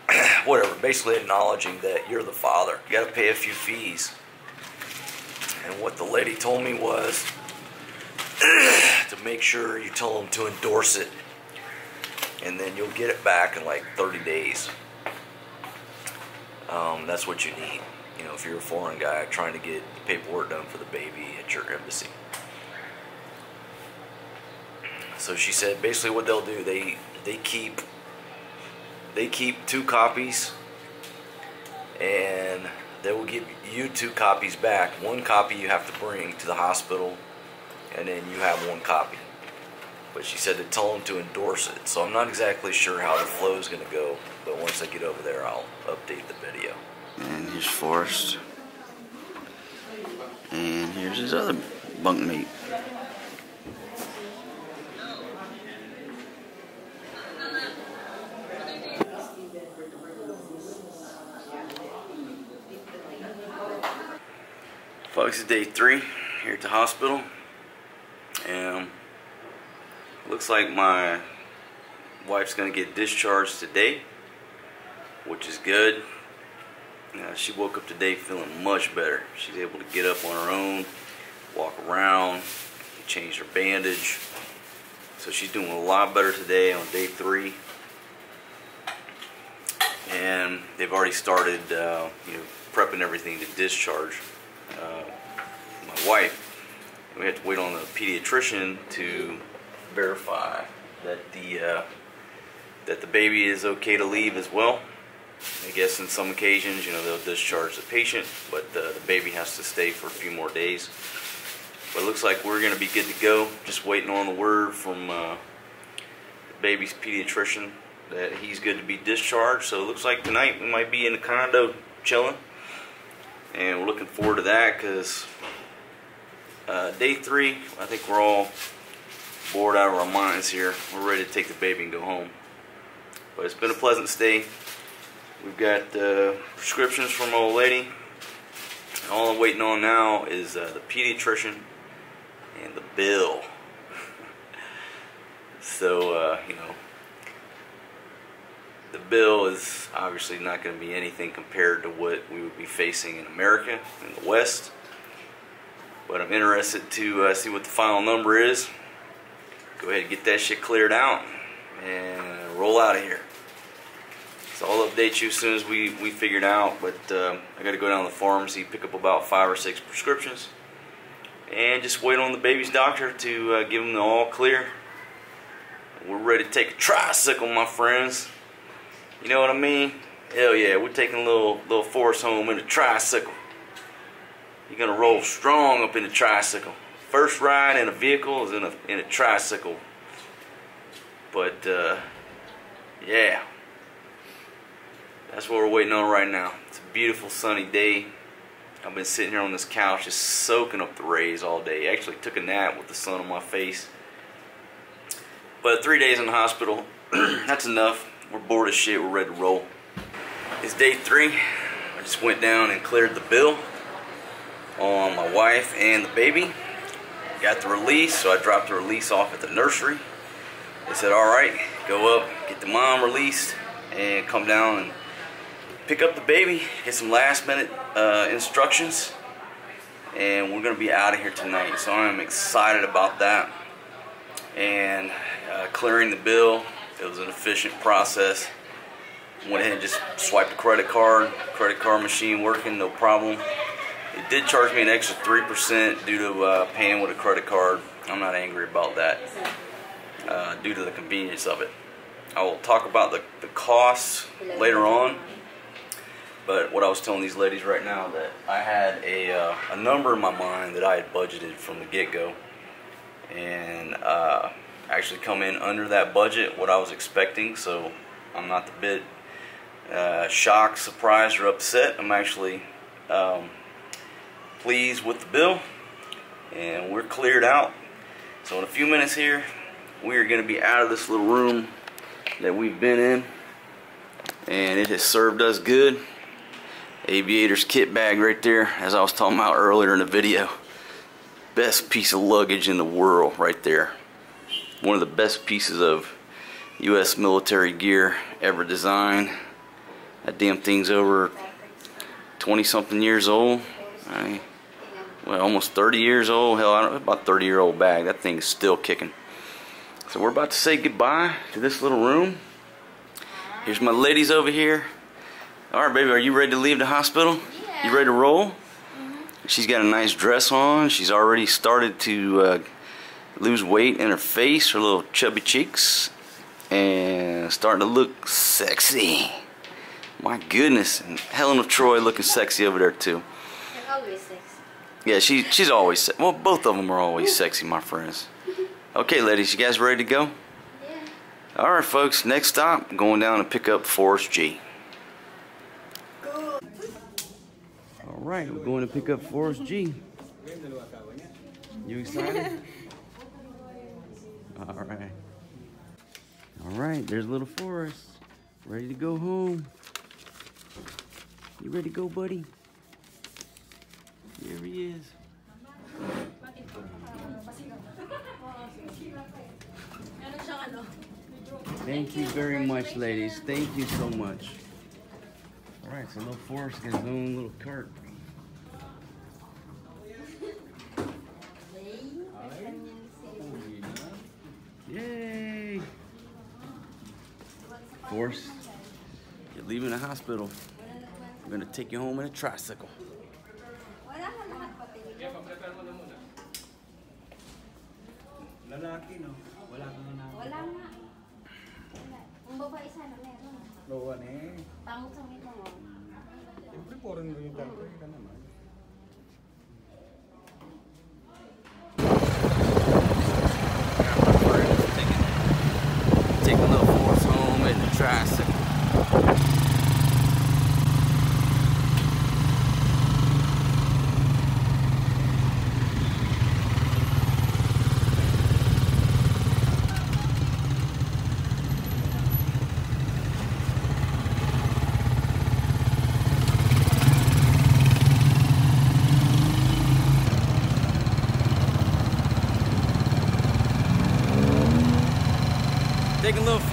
whatever. Basically acknowledging that you're the father. You got to pay a few fees. And what the lady told me was to make sure you tell them to endorse it and then you'll get it back in like 30 days. Um, that's what you need. You know, if you're a foreign guy trying to get paperwork done for the baby at your embassy. So she said basically what they'll do, they they keep they keep two copies and they will give you two copies back. One copy you have to bring to the hospital and then you have one copy but she said to tell them to endorse it. So I'm not exactly sure how the flow is going to go, but once I get over there, I'll update the video. And here's Forrest. And here's his other bunkmate. Folks, it's day three here at the hospital, and looks like my wife's going to get discharged today, which is good. Uh, she woke up today feeling much better. She's able to get up on her own, walk around, change her bandage. So she's doing a lot better today on day three. And they've already started, uh, you know, prepping everything to discharge uh, my wife. We have to wait on the pediatrician to verify that the uh, that the baby is okay to leave as well. I guess in some occasions, you know, they'll discharge the patient, but uh, the baby has to stay for a few more days. But it looks like we're going to be good to go. Just waiting on the word from uh, the baby's pediatrician that he's good to be discharged. So it looks like tonight we might be in the condo chilling. and we're looking forward to that because uh, day three, I think we're all bored out of our minds here. We're ready to take the baby and go home. But it's been a pleasant stay. We've got uh, prescriptions from old lady. All I'm waiting on now is uh, the pediatrician and the bill. so, uh, you know, the bill is obviously not going to be anything compared to what we would be facing in America, in the West. But I'm interested to uh, see what the final number is. Go ahead and get that shit cleared out and roll out of here. So I'll update you as soon as we, we figure it out. But uh, I got to go down to the pharmacy, pick up about five or six prescriptions, and just wait on the baby's doctor to uh, give him the all clear. We're ready to take a tricycle, my friends. You know what I mean? Hell yeah, we're taking a little little Forrest home in a tricycle. You're gonna roll strong up in the tricycle. First ride in a vehicle is in a in a tricycle. But uh, yeah. That's what we're waiting on right now. It's a beautiful sunny day. I've been sitting here on this couch just soaking up the rays all day. Actually took a nap with the sun on my face. But three days in the hospital, that's enough. We're bored as shit. We're ready to roll. It's day three. I just went down and cleared the bill on my wife and the baby. Got the release, so I dropped the release off at the nursery. They said, all right, go up, get the mom released, and come down and pick up the baby, get some last minute uh, instructions, and we're gonna be out of here tonight. So I'm excited about that. And uh, clearing the bill, it was an efficient process. Went ahead and just swiped the credit card, credit card machine working, no problem. It did charge me an extra 3% due to uh, paying with a credit card. I'm not angry about that uh, due to the convenience of it. I will talk about the, the costs later on. But what I was telling these ladies right now that I had a, uh, a number in my mind that I had budgeted from the get-go. And uh, actually come in under that budget, what I was expecting. So I'm not the bit uh, shocked, surprised, or upset. I'm actually um, pleased with the bill. And we're cleared out. So in a few minutes here, we are going to be out of this little room that we've been in. And it has served us good. Aviator's kit bag right there, as I was talking about earlier in the video. Best piece of luggage in the world right there. One of the best pieces of U.S. military gear ever designed. That damn thing's over 20 something years old. Well, almost 30 years old. Hell, I don't know, about 30 year old bag. That thing's still kicking. So we're about to say goodbye to this little room. Here's my ladies over here. All right, baby, are you ready to leave the hospital? Yeah. You ready to roll? She's got a nice dress on. She's already started to uh, lose weight in her face, her little chubby cheeks, and starting to look sexy. My goodness, and Helen of Troy looking sexy over there too. They're always sexy. Yeah, she she's always well. Both of them are always sexy, my friends. Okay, ladies, you guys ready to go? Yeah. All right, folks. Next stop, going down to pick up Forrest G. All right, we're going to pick up Forrest G. You excited? All right. All right, there's little Forrest. Ready to go home. You ready to go, buddy? Here he is. Thank you very much, ladies. Thank you so much. All right, so little Forrest gets his own little cart. Yay! Forrest, you're leaving the hospital. We're gonna take you home in a tricycle. Lalaki, no? Wala ka na. Wala nga. Wala. Ang babae sana meron. Lowan eh. Pangit sa mga mo. Siyempre, foreign rin yung dati. Ka naman.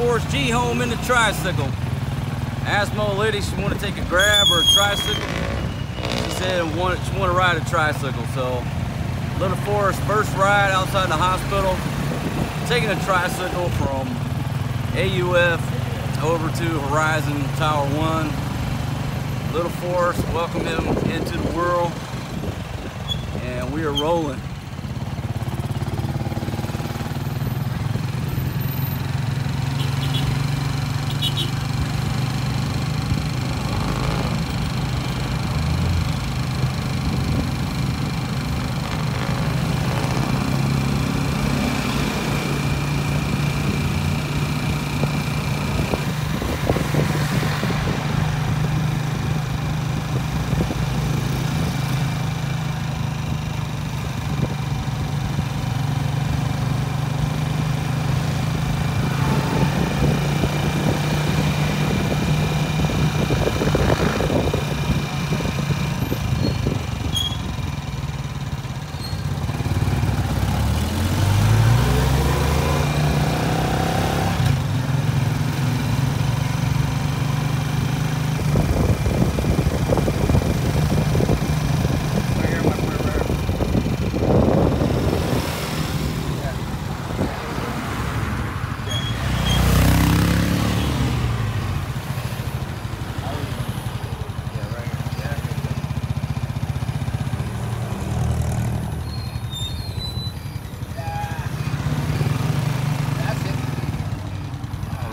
Forrest G home in the tricycle. Asked my lady she want to take a grab or a tricycle. She said want, she want to ride a tricycle. So little Forrest first ride outside the hospital, taking a tricycle from AUF over to Horizon Tower 1. Little Forrest, welcome him into the world. And we are rolling.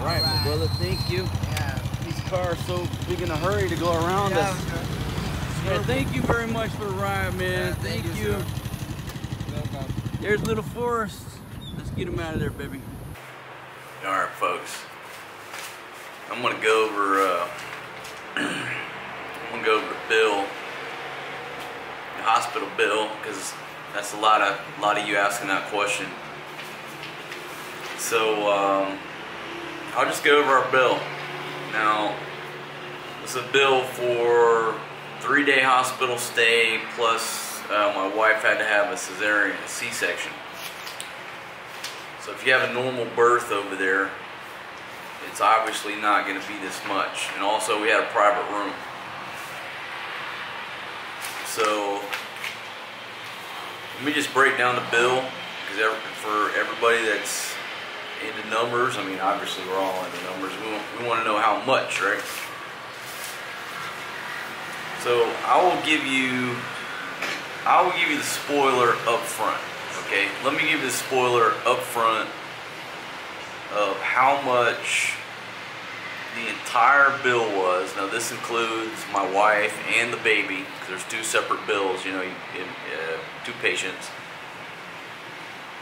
All right, my brother, thank you. Yeah. These cars so big in a hurry to go around us. Yeah, thank you very much for the ride, man. thank, you. There's little Forrest. Let's get him out of there, baby. All right, folks. I'm gonna go over. Uh, I'm gonna go over the bill, the hospital bill, because that's a lot of a lot of you asking that question. So um, I'll just go over our bill. Now, it's a bill for three-day hospital stay plus uh, my wife had to have a cesarean, a C-section. So if you have a normal birth over there, it's obviously not going to be this much. And also we had a private room. So let me just break down the bill because for everybody that's into numbers, I mean obviously we're all into numbers. We want, we want to know how much, right? So I will give you I will give you the spoiler up front. Okay, let me give you the spoiler up front of how much the entire bill was. Now this includes my wife and the baby there's two separate bills. You know, you, uh, two patients.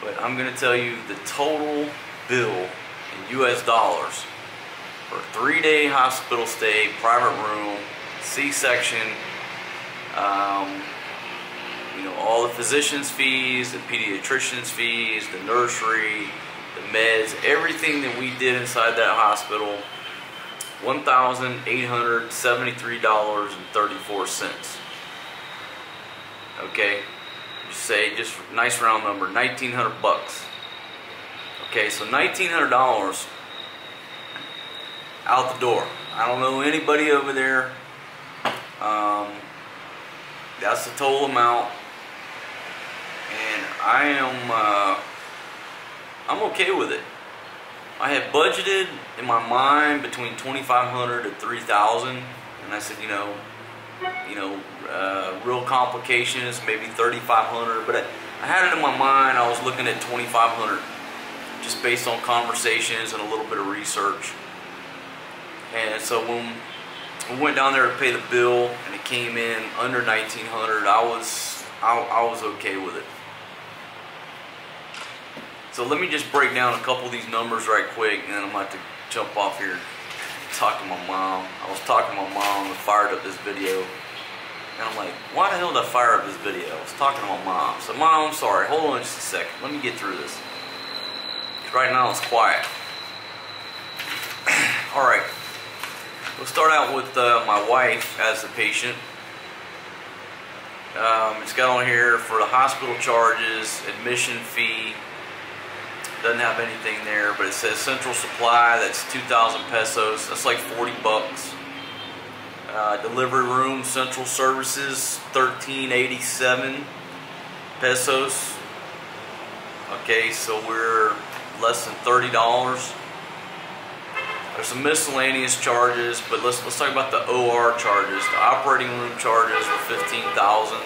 But I'm going to tell you the total bill in U.S. dollars for three-day hospital stay, private room, C-section. Um, you know, all the physician's fees, the pediatrician's fees, the nursery, the meds, everything that we did inside that hospital, $1,873.34. Okay, just say, just nice round number, 1900 bucks. Okay, so $1,900 out the door. I don't know anybody over there. Um, that's the total amount and I am uh, I'm okay with it. I had budgeted in my mind between 2,500 to 3,000, and I said, you know, you know, uh, real complications maybe 3,500, but I, I had it in my mind. I was looking at 2,500, just based on conversations and a little bit of research. And so when we went down there to pay the bill, and it came in under 1,900, I was I, I was okay with it. So let me just break down a couple of these numbers right quick, and then I'm about to jump off here talk to my mom. I was talking to my mom and fired up this video. And I'm like, why the hell did I fire up this video? I was talking to my mom. So, Mom, I'm sorry. Hold on just a second. Let me get through this. Right now it's quiet. All right. We'll start out with uh, my wife as the patient. Um, it's got on here for the hospital charges, admission fee, doesn't have anything there, but it says Central Supply. That's 2,000 pesos. That's like 40 bucks. Uh, delivery room, Central Services, 1387 pesos. Okay, so we're less than $30. There's some miscellaneous charges, but let's let's talk about the OR charges. The operating room charges were 15,000.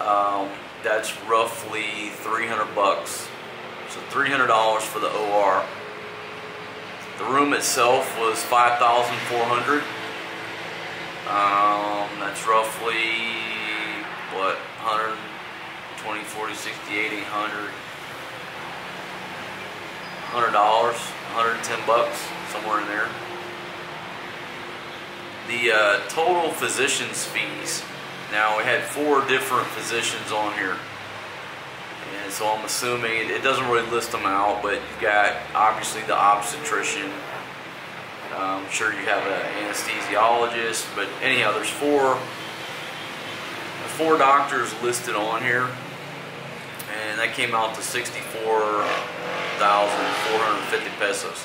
Um, that's roughly 300 bucks. So $300 for the OR. The room itself was 5,400. Um, that's roughly what 120, 40, 60, 80, 100. $100, 110 bucks, somewhere in there. The uh, total physician's fees. Now we had four different physicians on here. And so I'm assuming, it, doesn't really list them out, but you've got obviously the obstetrician. I'm sure you have an anesthesiologist, but anyhow, there's four, four doctors listed on here. And that came out to 64,450 pesos.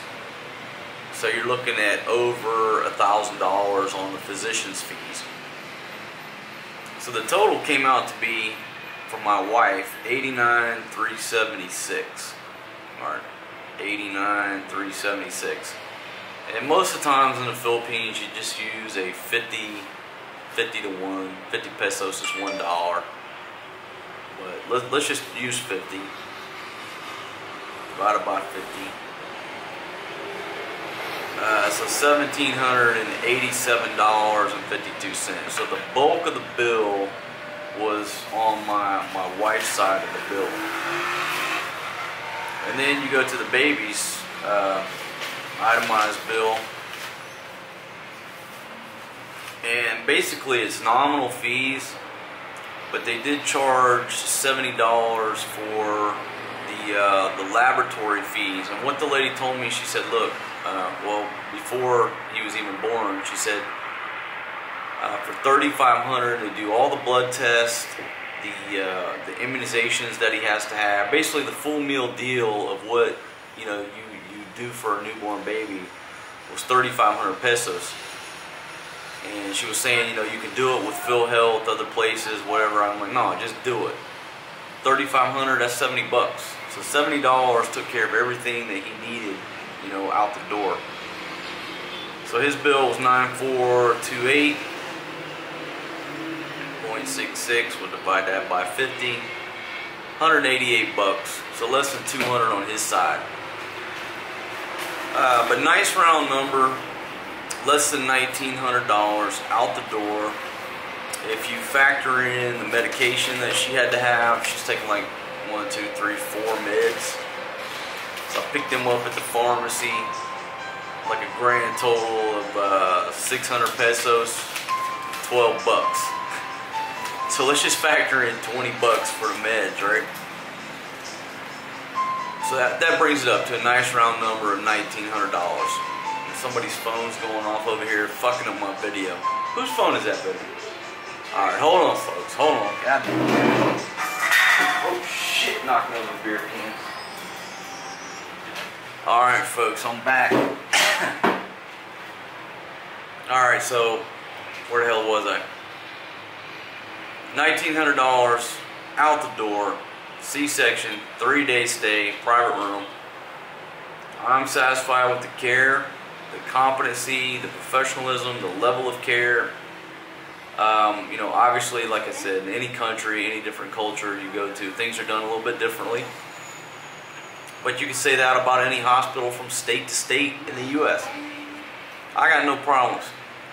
So you're looking at over a thousand dollars on the physician's fees. So the total came out to be for my wife 89,376. All right, 89,376. And most of the times in the Philippines, you just use a 50, 50 to one. 50 pesos is one dollar. But let's just use 50 divided by 50. Uh, so $1,787.52. So the bulk of the bill was on my, my wife's side of the bill. And then you go to the baby's uh, itemized bill. And basically it's nominal fees, but they did charge $70 for the, uh, the laboratory fees. And what the lady told me, she said, look, uh, well, before he was even born, she said, uh, for 3500 they do all the blood tests, the, uh, the immunizations that he has to have, basically the full meal deal of what, you know, you, you do for a newborn baby was 3500 pesos. And she was saying, you know, you can do it with PhilHealth, other places, whatever. I'm like, no, just do it. 3500 that's 70 bucks. So $70 took care of everything that he needed you know, out the door. So his bill was 9428. 0.66, we'll divide that by 50. 188 bucks, so less than 200 on his side. Uh, but nice round number, less than $1,900 out the door. If you factor in the medication that she had to have, she's taking like one, two, three, four meds. So I picked them up at the pharmacy, like a grand total of uh, 600 pesos, 12 bucks. So let's just factor in 20 bucks for the meds, right? So that, that brings it up to a nice round number of $1,900. Somebody's phone's going off over here, fucking up my video. Whose phone is that, baby? Alright, hold on, folks. Hold on. God damn. Oh, shit. Knocking over beer cans. Alright folks, I'm back. Alright, so where the hell was I? $1,900 out the door, C-section, three day stay, private room. I'm satisfied with the care, the competency, the professionalism, the level of care. Um, you know, obviously, like I said, in any country, any different culture you go to, things are done a little bit differently. But you can say that about any hospital from state to state in the U.S. I got no problems.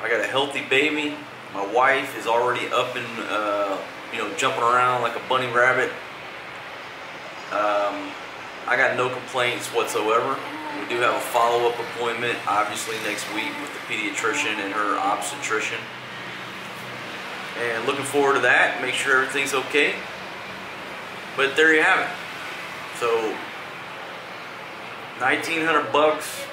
I got a healthy baby. My wife is already up and, uh, you know, jumping around like a bunny rabbit. Um, I got no complaints whatsoever. We do have a follow-up appointment, obviously, next week with the pediatrician and her obstetrician. And looking forward to that. Make sure everything's okay. But there you have it. So 1900 bucks.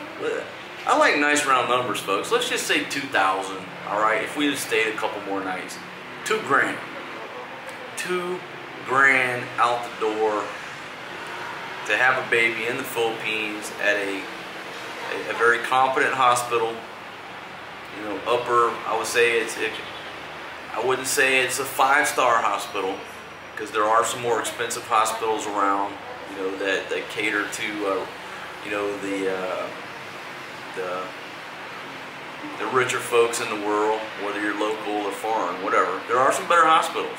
I like nice round numbers, folks. Let's just say 2000, all right? If we just stayed a couple more nights. Two grand. Two grand out the door. to have a baby in the Philippines at a, a, a very competent hospital. You know, upper, I would say it's, it, I wouldn't say it's a five-star hospital because there are some more expensive hospitals around, you know, that, that cater to, uh, you know, the, uh, the, the richer folks in the world, whether you're local or foreign, whatever. There are some better hospitals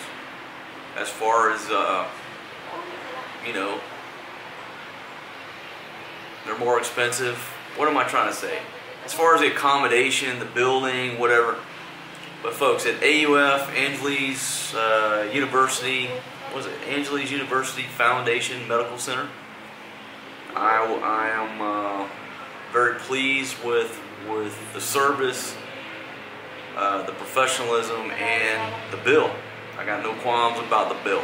as far as, uh, you know, they're more expensive. What am I trying to say? As far as the accommodation, the building, whatever. But folks, at AUF, Angeles uh, University, was it Angeles University Foundation Medical Center? I, I am uh, very pleased with with the service, uh, the professionalism, and the bill. I got no qualms about the bill.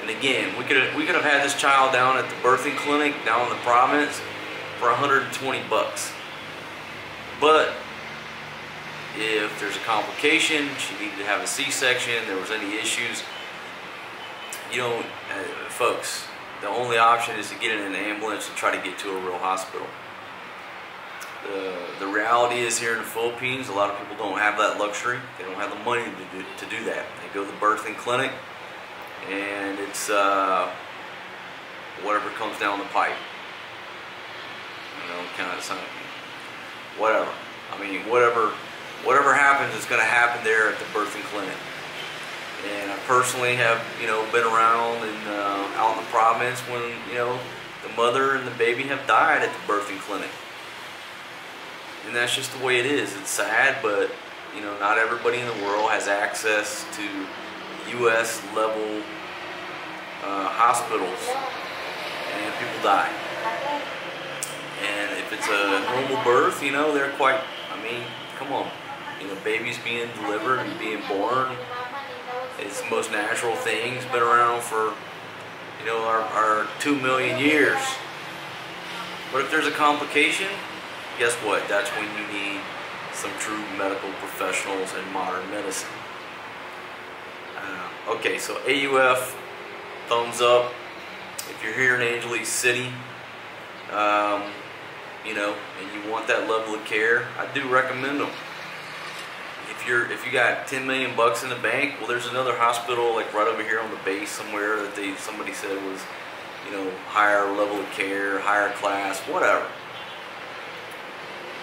And again, we could we could have had this child down at the birthing clinic down in the province for 120 bucks. But if there's a complication, she needed to have a C-section, there was any issues, you know, uh, folks, the only option is to get in an ambulance and try to get to a real hospital. The, the reality is here in the Philippines, a lot of people don't have that luxury. They don't have the money to do, to do that. They go to the birthing clinic, and it's uh, whatever comes down the pipe. You know, kind of something. Whatever. I mean, whatever, whatever happens is going to happen there at the birthing clinic. And I personally have, you know, been around and uh, out in the province when, you know, the mother and the baby have died at the birthing clinic. And that's just the way it is. It's sad, but, you know, not everybody in the world has access to U.S. level uh, hospitals, and people die. And if it's a normal birth, you know, they're quite, I mean, come on. You know, babies being delivered and being born it's the most natural thing. It's been around for, you know, our, our two million years. But if there's a complication, guess what? That's when you need some true medical professionals in modern medicine. Uh, okay, so AUF, thumbs up. If you're here in Angeles City, um, you know, and you want that level of care, I do recommend them if you're if you got 10 million bucks in the bank, well, there's another hospital like right over here on the base somewhere that they somebody said was, you know, higher level of care, higher class, whatever.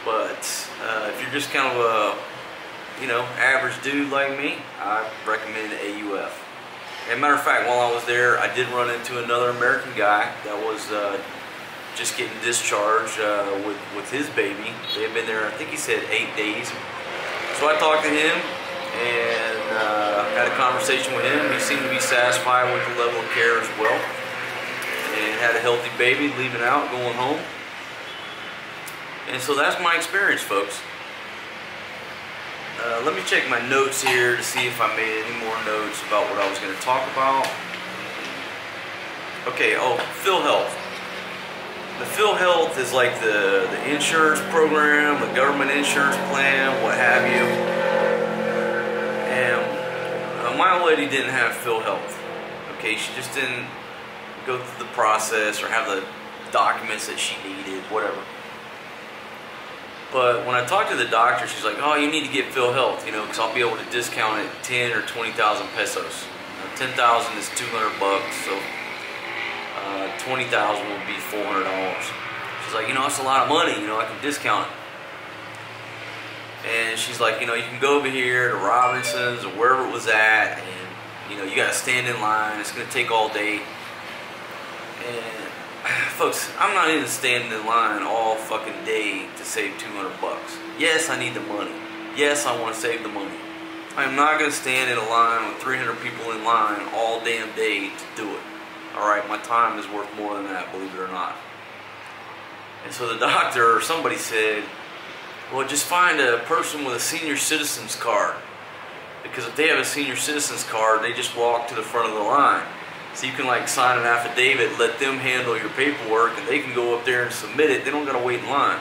But uh, if you're just kind of a, you know, average dude like me, I recommend AUF. As a matter of fact, while I was there, I did run into another American guy that was uh, just getting discharged uh, with with his baby. They had been there, I think he said eight days. So I talked to him and uh, had a conversation with him. He seemed to be satisfied with the level of care as well. And had a healthy baby leaving out, going home. And so that's my experience, folks. Uh, let me check my notes here to see if I made any more notes about what I was going to talk about. Okay, oh, PhilHealth. The PhilHealth is like the, the insurance program, the government insurance plan, what have you. And uh, my lady didn't have PhilHealth. Okay, she just didn't go through the process or have the documents that she needed, whatever. But when I talked to the doctor, she's like, "Oh, you need to get PhilHealth, you know, because I'll be able to discount it ten or twenty thousand pesos. Ten thousand is two hundred bucks, so uh, 20000 would be $400. She's like, you know, that's a lot of money, you know, I can discount it. And she's like, you know, you can go over here to Robinson's or wherever it was at, and, you know, you got to stand in line. It's going to take all day. And, folks, I'm not even standing in line all fucking day to save 200 bucks. Yes, I need the money. Yes, I want to save the money. I am not going to stand in a line with 300 people in line all damn day to do it. Alright, my time is worth more than that, believe it or not. And so the doctor or somebody said, well, just find a person with a senior citizen's card. Because if they have a senior citizen's card, they just walk to the front of the line. So you can like sign an affidavit, let them handle your paperwork, and they can go up there and submit it. They don't gotta wait in line.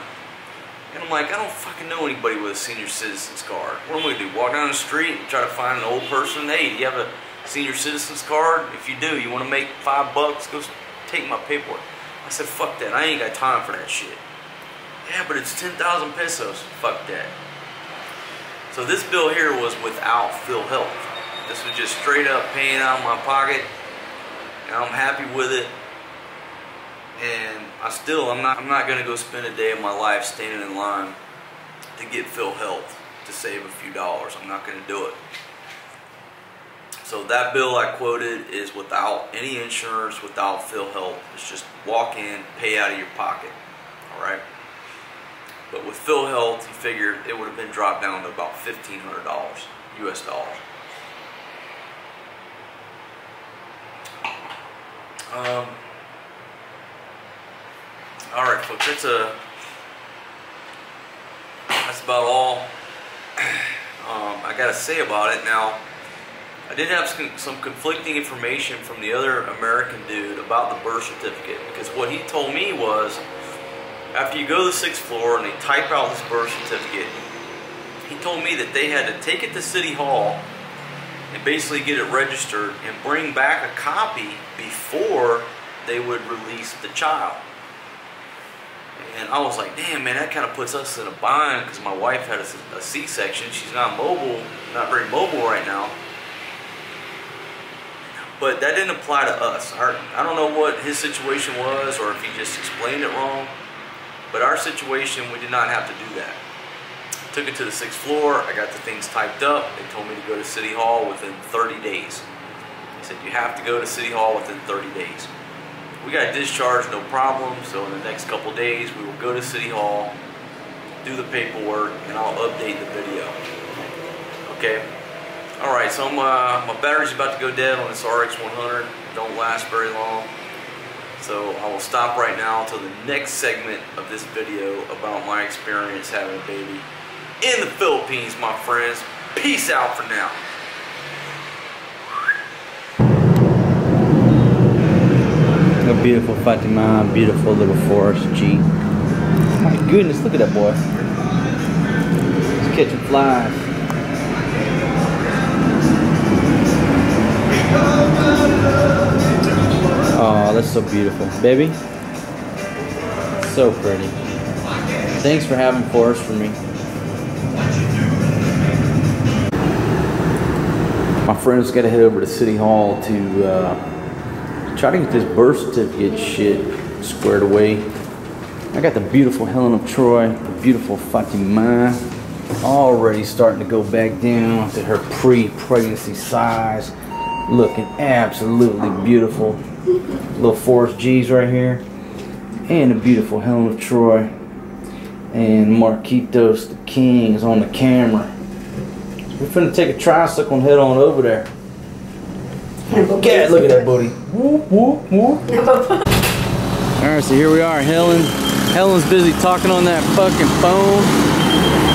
And I'm like, I don't fucking know anybody with a senior citizen's card. What am I gonna do? Walk down the street and try to find an old person? Hey, do you have a senior citizens card. If you do, you want to make five bucks, go take my paperwork. I said, fuck that. I ain't got time for that shit. Yeah, but it's 10,000 pesos. Fuck that. So this bill here was without PhilHealth. This was just straight up paying out of my pocket. And I'm happy with it. And I still, I'm not, I'm not gonna go spend a day of my life standing in line to get PhilHealth to save a few dollars. I'm not gonna do it. So that bill I quoted is without any insurance, without PhilHealth. It's just walk in, pay out of your pocket. All right. But with PhilHealth, he figured it would have been dropped down to about fifteen hundred dollars, U.S. dollars. Um. All right, folks. That's a. That's about all um, I got to say about it. Now, I did have some, conflicting information from the other American dude about the birth certificate because what he told me was after you go to the sixth floor and they type out this birth certificate, he told me that they had to take it to City Hall and basically get it registered and bring back a copy before they would release the child. And I was like, damn, man, that kind of puts us in a bind because my wife had a, a C-section. She's not mobile, not very mobile right now. But that didn't apply to us. Our, I don't know what his situation was or if he just explained it wrong. But our situation, we did not have to do that. Took it to the sixth floor. I got the things typed up. They told me to go to City Hall within 30 days. They said, you have to go to City Hall within 30 days. We got discharged, no problem. So in the next couple days, we will go to City Hall, do the paperwork, and I'll update the video. Okay? All right, so uh, my battery's about to go dead on this RX 100. Don't last very long. So I will stop right now until the next segment of this video about my experience having a baby in the Philippines, my friends. Peace out for now. A beautiful Fatima, beautiful little Forrest G. My goodness, look at that boy. He's catching flies. Oh, that's so beautiful. Baby? So pretty. Thanks for having Forrest for me. My friends got to head over to City Hall to uh, try to get this birth certificate shit squared away. I got the beautiful Helen of Troy, the beautiful Fatima, already starting to go back down to her pre-pregnancy size, looking absolutely beautiful. Little Forrest G's right here, and the beautiful Helen of Troy, and Marquitos the King is on the camera. We're finna take a tricycle and head on over there. God, look at that booty. Whoop, whoop, whoop. Alright, so here we are. Helen. Helen's busy talking on that fucking phone.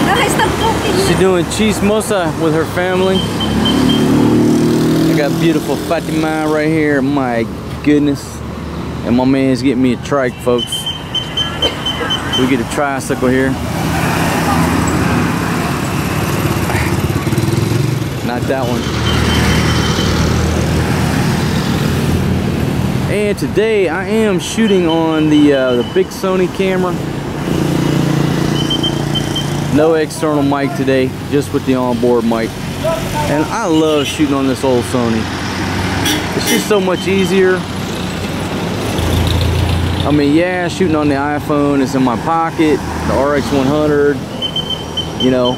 Guys, stop talking. She's doing chismosa with her family. I got beautiful Fatima right here. My goodness. And my man's getting me a trike, folks. We get a tricycle here. Not that one. And today I am shooting on the uh, the big Sony camera. No external mic today, just with the onboard mic. And I love shooting on this old Sony. It's just so much easier. I mean, yeah, shooting on the iPhone is in my pocket, the RX 100, you know,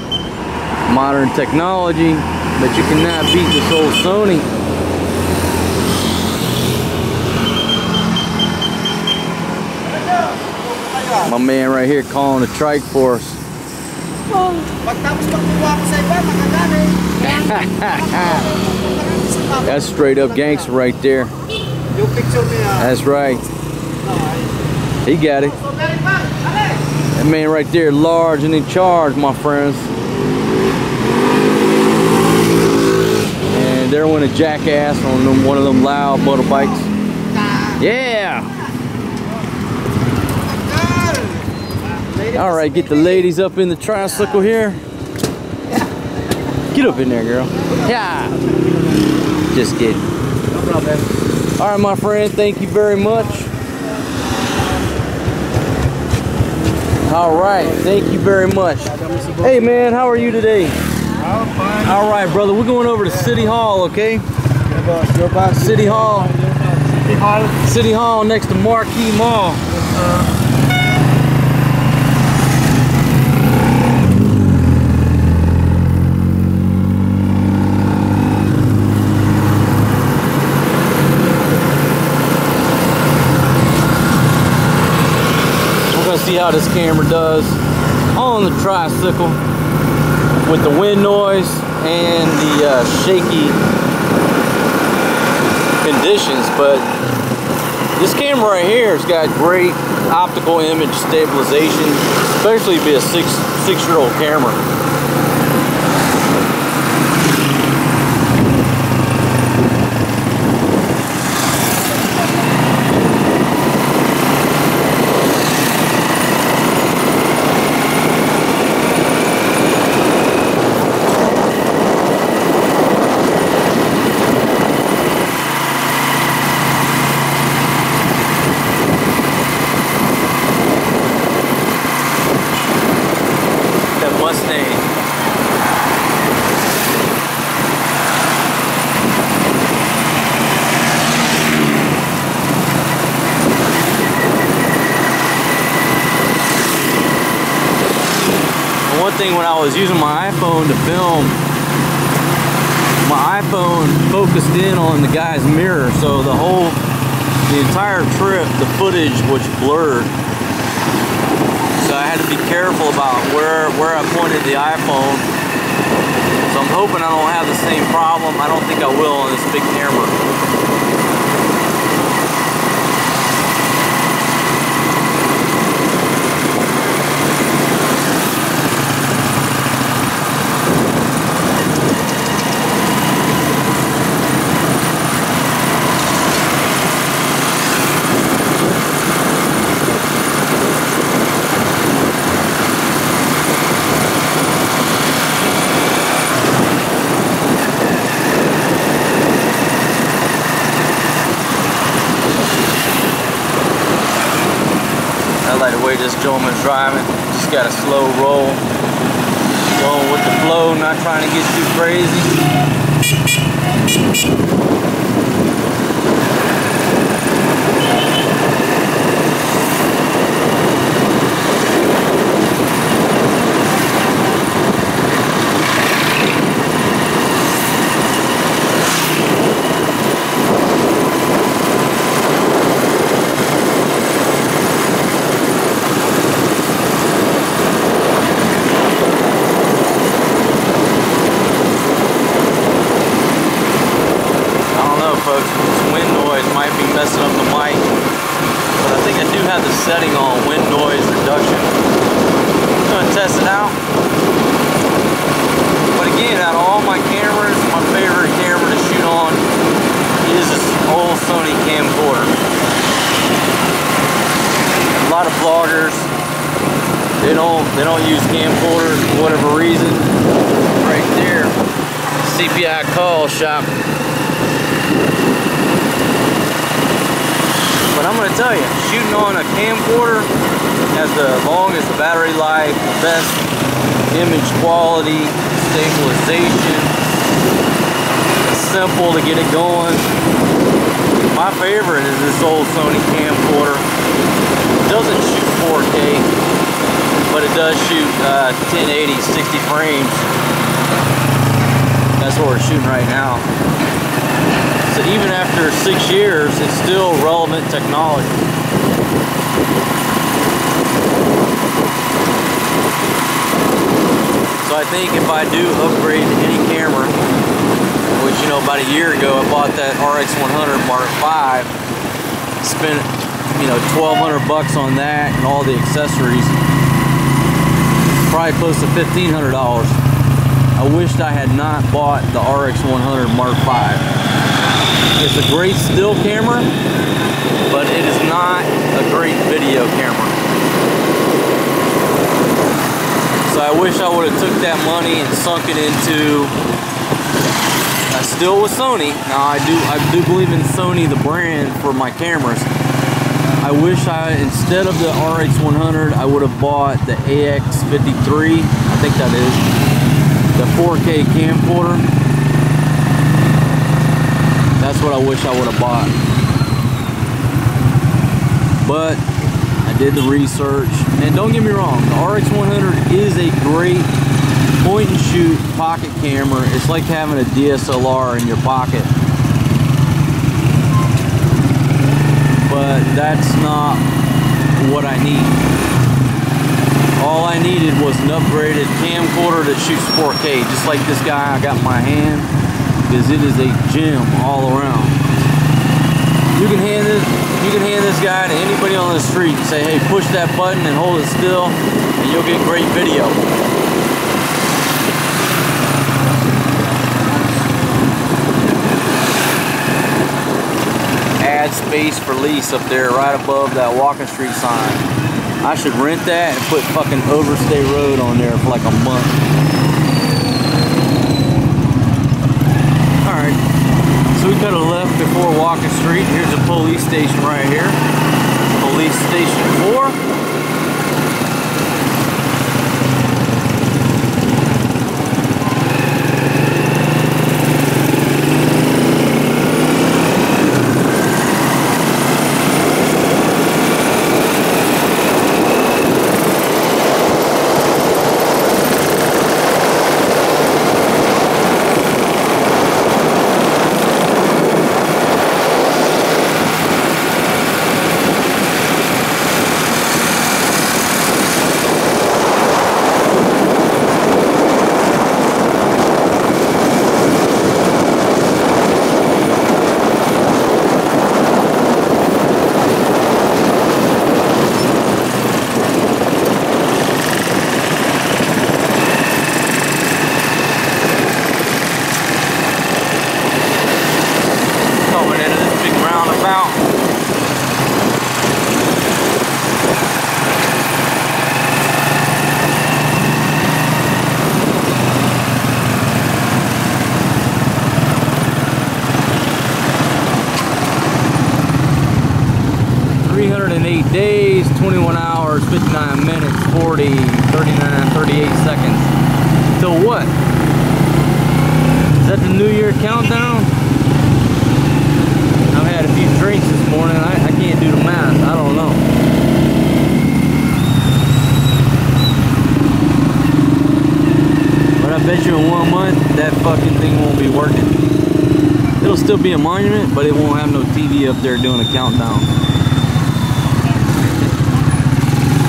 modern technology, but you cannot beat this old Sony. My man right here calling a trike for us. That's straight up gangster right there. That's right. He got it. So, very fast. Alex! That man right there, large and in charge, my friends. And they're on a jackass on them, one of them loud motorbikes. Yeah! All right, get the ladies up in the tricycle here. Get up in there, girl. Yeah. Just kidding. All right, my friend, thank you very much. All right, thank you very much. Hey man, how are you today? I'm fine. All right, brother, we're going over to City Hall, okay? Your boss. City Hall, City Hall. City Hall next to Marquee Mall. See how this camera does on the tricycle with the wind noise and the uh, shaky conditions. But this camera right here has got great optical image stabilization, especially be a six six year old camera. That Mustang. And One thing when I was using my iPhone to film, my iPhone focused in on the guy's mirror, so the whole, the entire trip, the footage was blurred. So I had to be careful about where where I pointed the iPhone. So I'm hoping I don't have the same problem. I don't think I will on this big camera. I gentleman's driving. Just got a slow roll. Going with the flow, not trying to get too crazy. I don't know, folks. This wind noise might be messing up the mic. But I think I do have the setting on wind noise reduction. I'm gonna test it out. But again, out of all my cameras, my favorite camera to shoot on is this old Sony camcorder. A lot of vloggers, they don't they don't use camcorders for whatever reason. Right there, CPI call shop But I'm gonna tell you, shooting on a camcorder has the longest battery life, the best image quality, stabilization. It's simple to get it going. My favorite is this old Sony camcorder. It doesn't shoot 4K, but it does shoot uh, 1080, 60 frames. That's what we're shooting right now. So even after six years, it's still relevant technology. So I think if I do upgrade any camera, which you know about a year ago I bought that RX100 Mark V, spent you know 1200 bucks on that and all the accessories, probably close to $1,500. I wished I had not bought the RX100 Mark V. It's a great still camera, but it is not a great video camera. So I wish I would have took that money and sunk it into I still with Sony. Now I do I do believe in Sony the brand for my cameras. I wish I, instead of the RX 100, I would have bought the AX 53. I think that is the 4K camcorder. That's what I wish I would have bought. But I did the research, and don't get me wrong, the RX 100 is a great point and shoot pocket camera. It's like having a DSLR in your pocket. But that's not what I need. All I needed was an upgraded camcorder that shoots 4K, just like this guy I got in my hand, because it is a gem all around. You can hand this, you can hand this guy to anybody on the street and say, hey, push that button and hold it still, and you'll get great video. add space for lease up there right above that Walking Street sign. I should rent that and put fucking Overstay Road on there for like a month. Alright, so we could have left before Walking Street. Here's a police station right here. Police Station 4. coming into this big roundabout. Three hundred and eight days, 21 hours, 59 minutes, 40, 39, 38 seconds. Till what? Is that the New Year countdown? I've had a few drinks this morning. I, I can't do the math. I don't know. But I bet you in one month that fucking thing won't be working. It'll still be a monument, but it won't have no TV up there doing a countdown.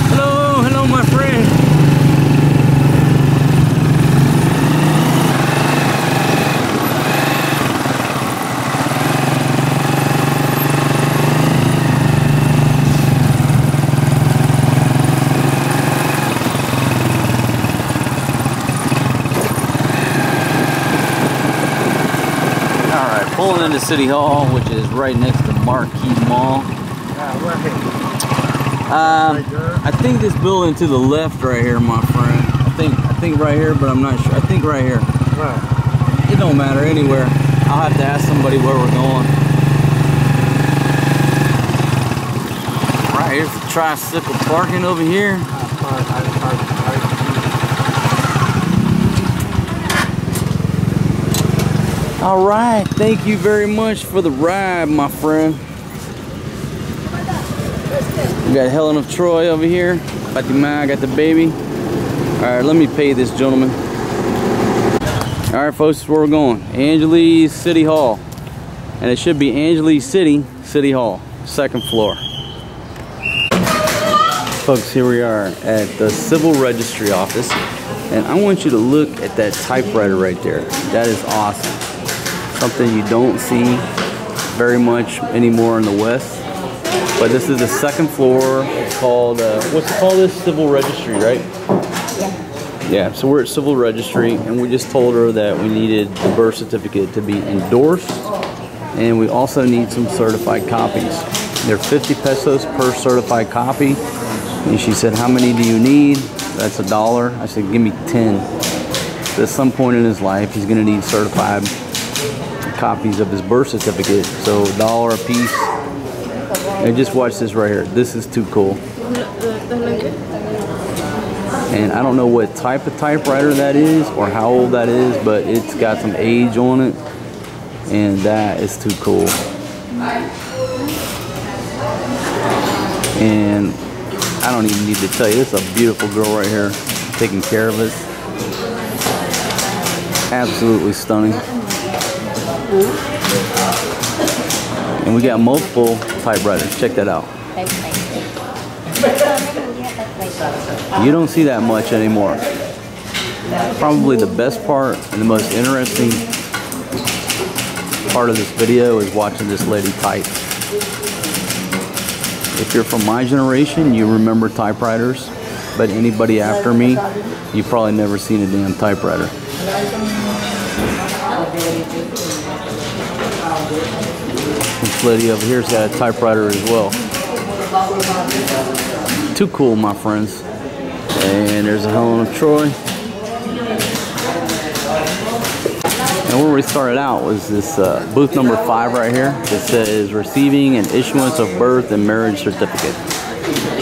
Hello, hello, my friend. All right, pulling into City Hall, which is right next Marquee Mall. Um, I think this building to the left right here, my friend. I think I think right here, but I'm not sure. I think right here. It don't matter anywhere. I'll have to ask somebody where we're going. Right here's the tricycle parking over here. All right, thank you very much for the ride, my friend. We got Helen of Troy over here. Fatima, I got the baby. All right, let me pay this gentleman. All right, folks, where we're going. Angeles City Hall. And it should be Angeles City, City Hall, second floor. Folks, here we are at the Civil Registry Office. And I want you to look at that typewriter right there. That is awesome. Something you don't see very much anymore in the West. But this is the second floor. It's called, uh, what's it called this? Civil Registry, right? Yeah, Yeah, so we're at Civil Registry and we just told her that we needed the birth certificate to be endorsed and we also need some certified copies. They're 50 pesos per certified copy. And she said, how many do you need? That's a dollar. I said, give me 10. So at some point in his life, he's gonna need certified copies of his birth certificate. So dollar a piece. And just watch this right here. This is too cool. And I don't know what type of typewriter that is or how old that is, but it's got some age on it. And that is too cool. And I don't even need to tell you, this is a beautiful girl right here taking care of us. Absolutely stunning. And we got multiple typewriters. Check that out. You don't see that much anymore. Probably the best part and the most interesting part of this video is watching this lady type. If you're from my generation, you remember typewriters, but anybody after me, you've probably never seen a damn typewriter. This lady over here's got a typewriter as well. Too cool, my friends. And there's a Helen of Troy. And where we started out was this uh, booth number five right here It says receiving and issuance of birth and marriage certificate.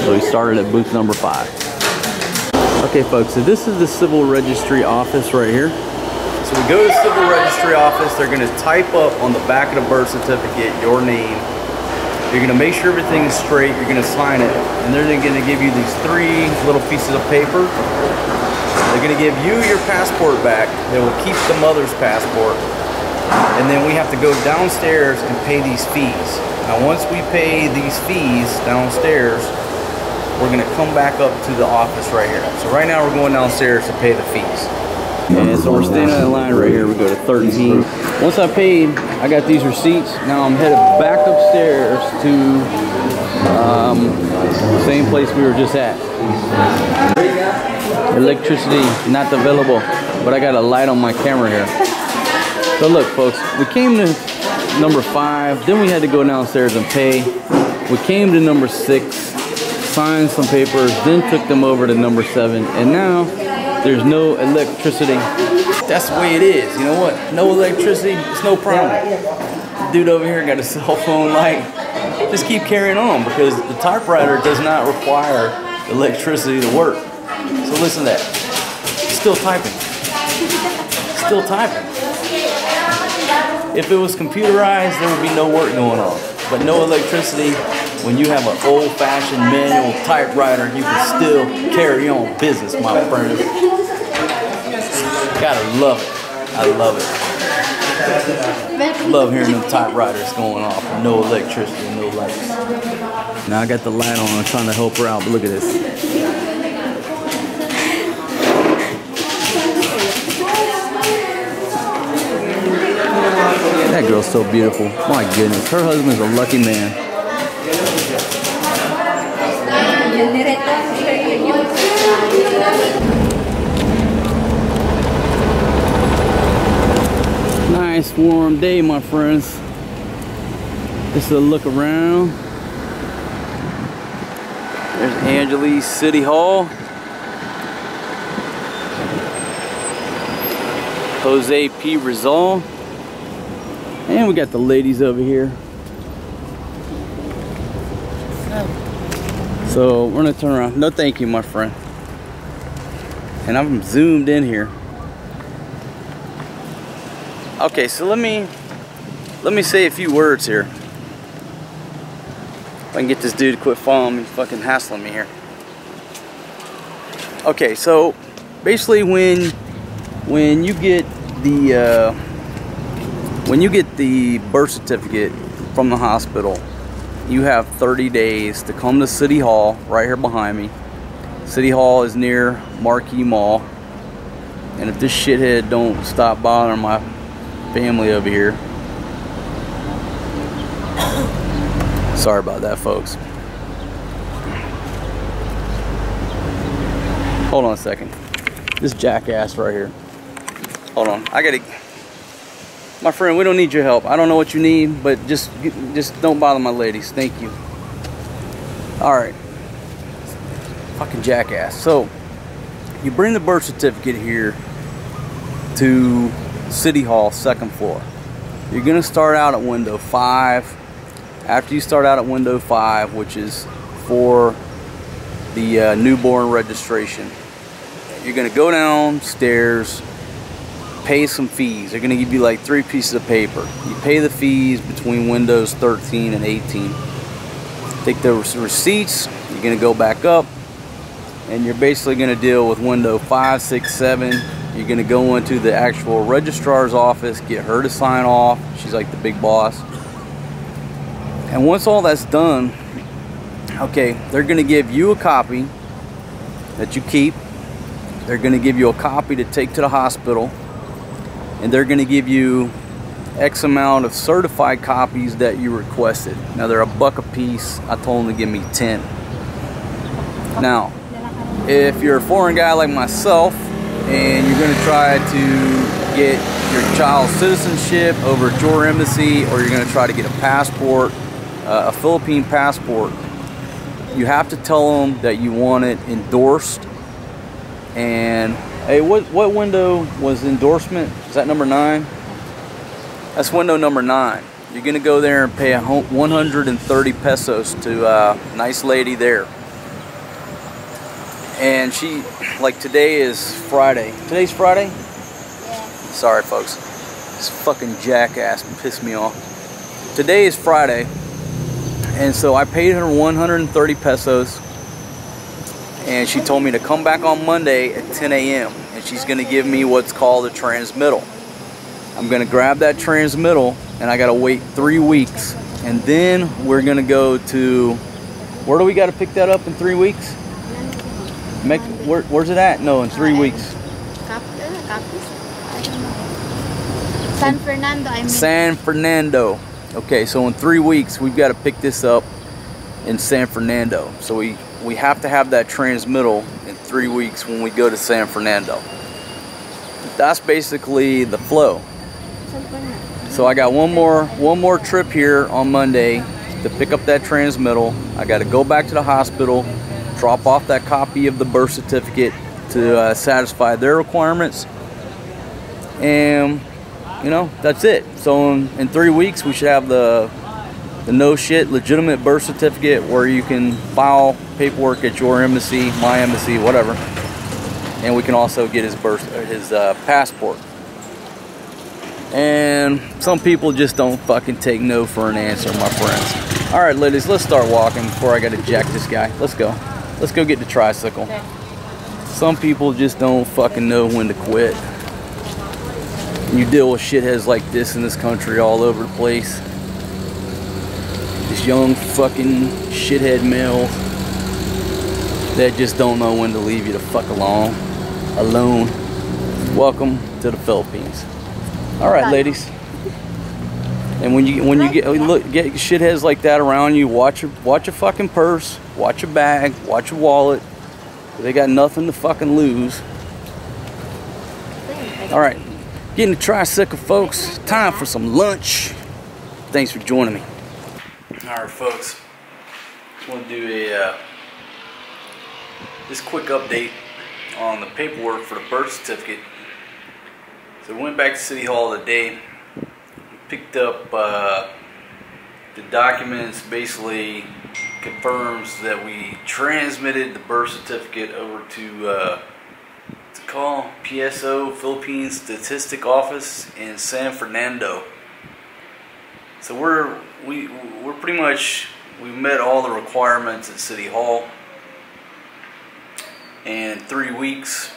So we started at booth number five. Okay folks, so this is the civil registry office right here. So we go to the civil registry office, they're gonna type up on the back of the birth certificate your name. You're gonna make sure everything is straight, you're gonna sign it, and they're gonna give you these three little pieces of paper. They're gonna give you your passport back, they will keep the mother's passport, and then we have to go downstairs and pay these fees. Now once we pay these fees downstairs, we're gonna come back up to the office right here. So right now we're going downstairs to pay the fees. And so we're standing in line right here. We go to 13. Once I paid, I got these receipts. Now I'm headed back upstairs to um, the same place we were just at. Electricity not available, but I got a light on my camera here. So look, folks, we came to number five. Then we had to go downstairs and pay. We came to number six, signed some papers, then took them over to number seven, and now there's no electricity. That's the way it is. You know what? No electricity, it's no problem. Dude over here got a cell phone light. Just keep carrying on because the typewriter does not require electricity to work. So listen to that. Still typing. Still typing. If it was computerized, there would be no work going on. But no electricity, when you have an old-fashioned manual typewriter, you can still carry on business, my friend. Gotta love it. I love it. Love hearing them typewriters going off. No electricity, no lights. Now I got the light on. I'm trying to help her out, but look at this. That girl's so beautiful. My goodness. Her husband's a lucky man. Nice warm day, my friends. Just a look around. There's Angeles City Hall. Jose P. Rizal. And we got the ladies over here. So we're gonna turn around. No thank you, my friend. And I'm zoomed in here. Okay, so let me let me say a few words here. If I can get this dude to quit following me, fucking hassling me here. Okay, so basically when when you get the uh, when you get the birth certificate from the hospital, you have 30 days to come to City Hall right here behind me. City Hall is near Marquee Mall. And if this shithead don't stop bothering my family over here. Sorry about that, folks. Hold on a second. This jackass right here. Hold on. I gotta my friend, we don't need your help. I don't know what you need, but just just don't bother my ladies. Thank you. All right. Fucking jackass. So, you bring the birth certificate here to City Hall, second floor. You're gonna start out at window five. after you start out at window five, which is for the uh, newborn registration, you're gonna go downstairs, pay some fees. They're gonna give you like three pieces of paper. You pay the fees between windows 13 and 18. Take the receipts. You're gonna go back up, and you're basically gonna deal with window five, six, seven. You're gonna go into the actual registrar's office, get her to sign off. She's like the big boss. And once all that's done, okay, they're gonna give you a copy that you keep. They're gonna give you a copy to take to the hospital. And they're gonna give you X amount of certified copies that you requested. Now they're a buck a piece. I told them to give me 10. Now, if you're a foreign guy like myself and you're gonna try to get your child's citizenship over at your embassy or you're gonna try to get a passport, uh, a Philippine passport, you have to tell them that you want it endorsed and hey what what window was endorsement? Is that number nine? That's window number nine. You're gonna go there and pay 130 pesos to a nice lady there. And she like today is Friday. Today's Friday? Yeah. sorry folks. This fucking jackass pissed me off. Today is Friday and so I paid her 130 pesos and she told me to come back on Monday at 10 a.m. and she's gonna give me what's called a transmittal. I'm gonna grab that transmittal and I gotta wait three weeks and then we're gonna go to where do we gotta pick that up in three weeks? Mex- where, where's it at? No, in three weeks. Uh, don't know. San Fernando, I mean. San Fernando. Okay, so in three weeks we've got to pick this up in San Fernando. So we we have to have that transmittal in three weeks when we go to San Fernando. That's basically the flow. So I got one more one more trip here on Monday to pick up that transmittal. I got to go back to the hospital, drop off that copy of the birth certificate to uh, satisfy their requirements, and you know that's it. So in, in three weeks we should have the the no shit legitimate birth certificate where you can file paperwork at your embassy, my embassy, whatever, and we can also get his birth his uh, passport. And some people just don't fucking take no for an answer, my friends. All right, ladies, let's start walking before I gotta jack this guy. Let's go. Let's go get the tricycle. Some people just don't fucking know when to quit. You deal with shitheads like this in this country all over the place. This young fucking shithead male that just don't know when to leave you the fuck alone. Alone. Welcome to the Philippines. All right, ladies. And when you when you get look get shitheads like that around you, watch your watch your fucking purse, watch your bag, watch your wallet. They got nothing to fucking lose. All right, getting the tricycle, folks. Time for some lunch. Thanks for joining me. All right, folks. Just want to do a uh, this quick update on the paperwork for the birth certificate. So we went back to City Hall today, picked up uh, the documents. Basically, confirms that we transmitted the birth certificate over to uh, call PSO Philippine Statistic Office in San Fernando. So we're we we're pretty much we met all the requirements at City Hall. And three weeks,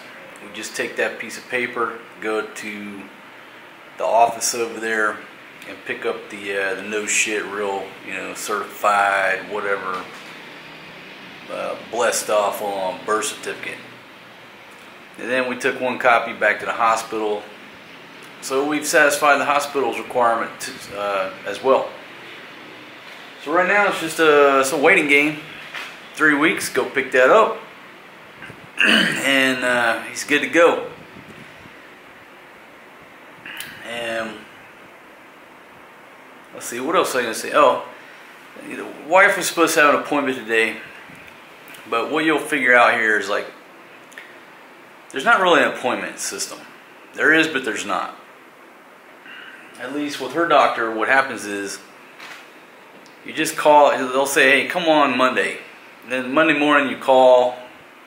we just take that piece of paper, go to the office over there, and pick up the uh, the no shit, real you know certified whatever uh, blessed off on birth certificate. And then we took one copy back to the hospital. So we've satisfied the hospital's requirement to, uh, as well. So right now it's just a, it's a waiting game. Three weeks, go pick that up. and uh, he's good to go. And let's see, what else I to say? Oh, the wife was supposed to have an appointment today. But what you'll figure out here is like, there's not really an appointment system. There is, but there's not. At least with her doctor, what happens is you just call. They'll say, "Hey, come on Monday." And then Monday morning you call,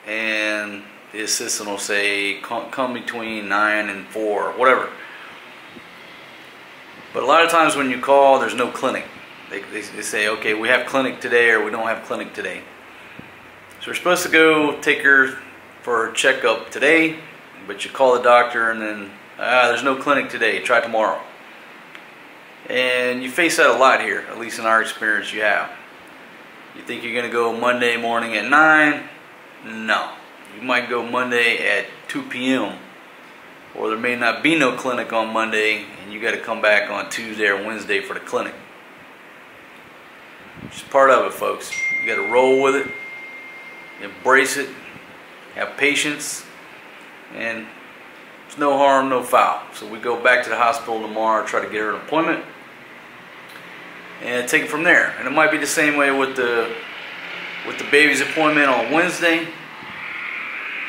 and the assistant will say, "Come between nine and four, whatever." But a lot of times when you call, there's no clinic. They, they, they say, "Okay, we have clinic today, or we don't have clinic today." So we're supposed to go take her for a checkup today, but you call the doctor and then, ah, there's no clinic today, try tomorrow. And you face that a lot here, at least in our experience you have. You think you're going to go Monday morning at 9? No. You might go Monday at 2 p.m. Or there may not be no clinic on Monday and you got to come back on Tuesday or Wednesday for the clinic. It's part of it, folks. You got to roll with it, embrace it, have patience, and there's no harm, no foul. So we go back to the hospital tomorrow, try to get her an appointment, and take it from there. And it might be the same way with the with the baby's appointment on Wednesday.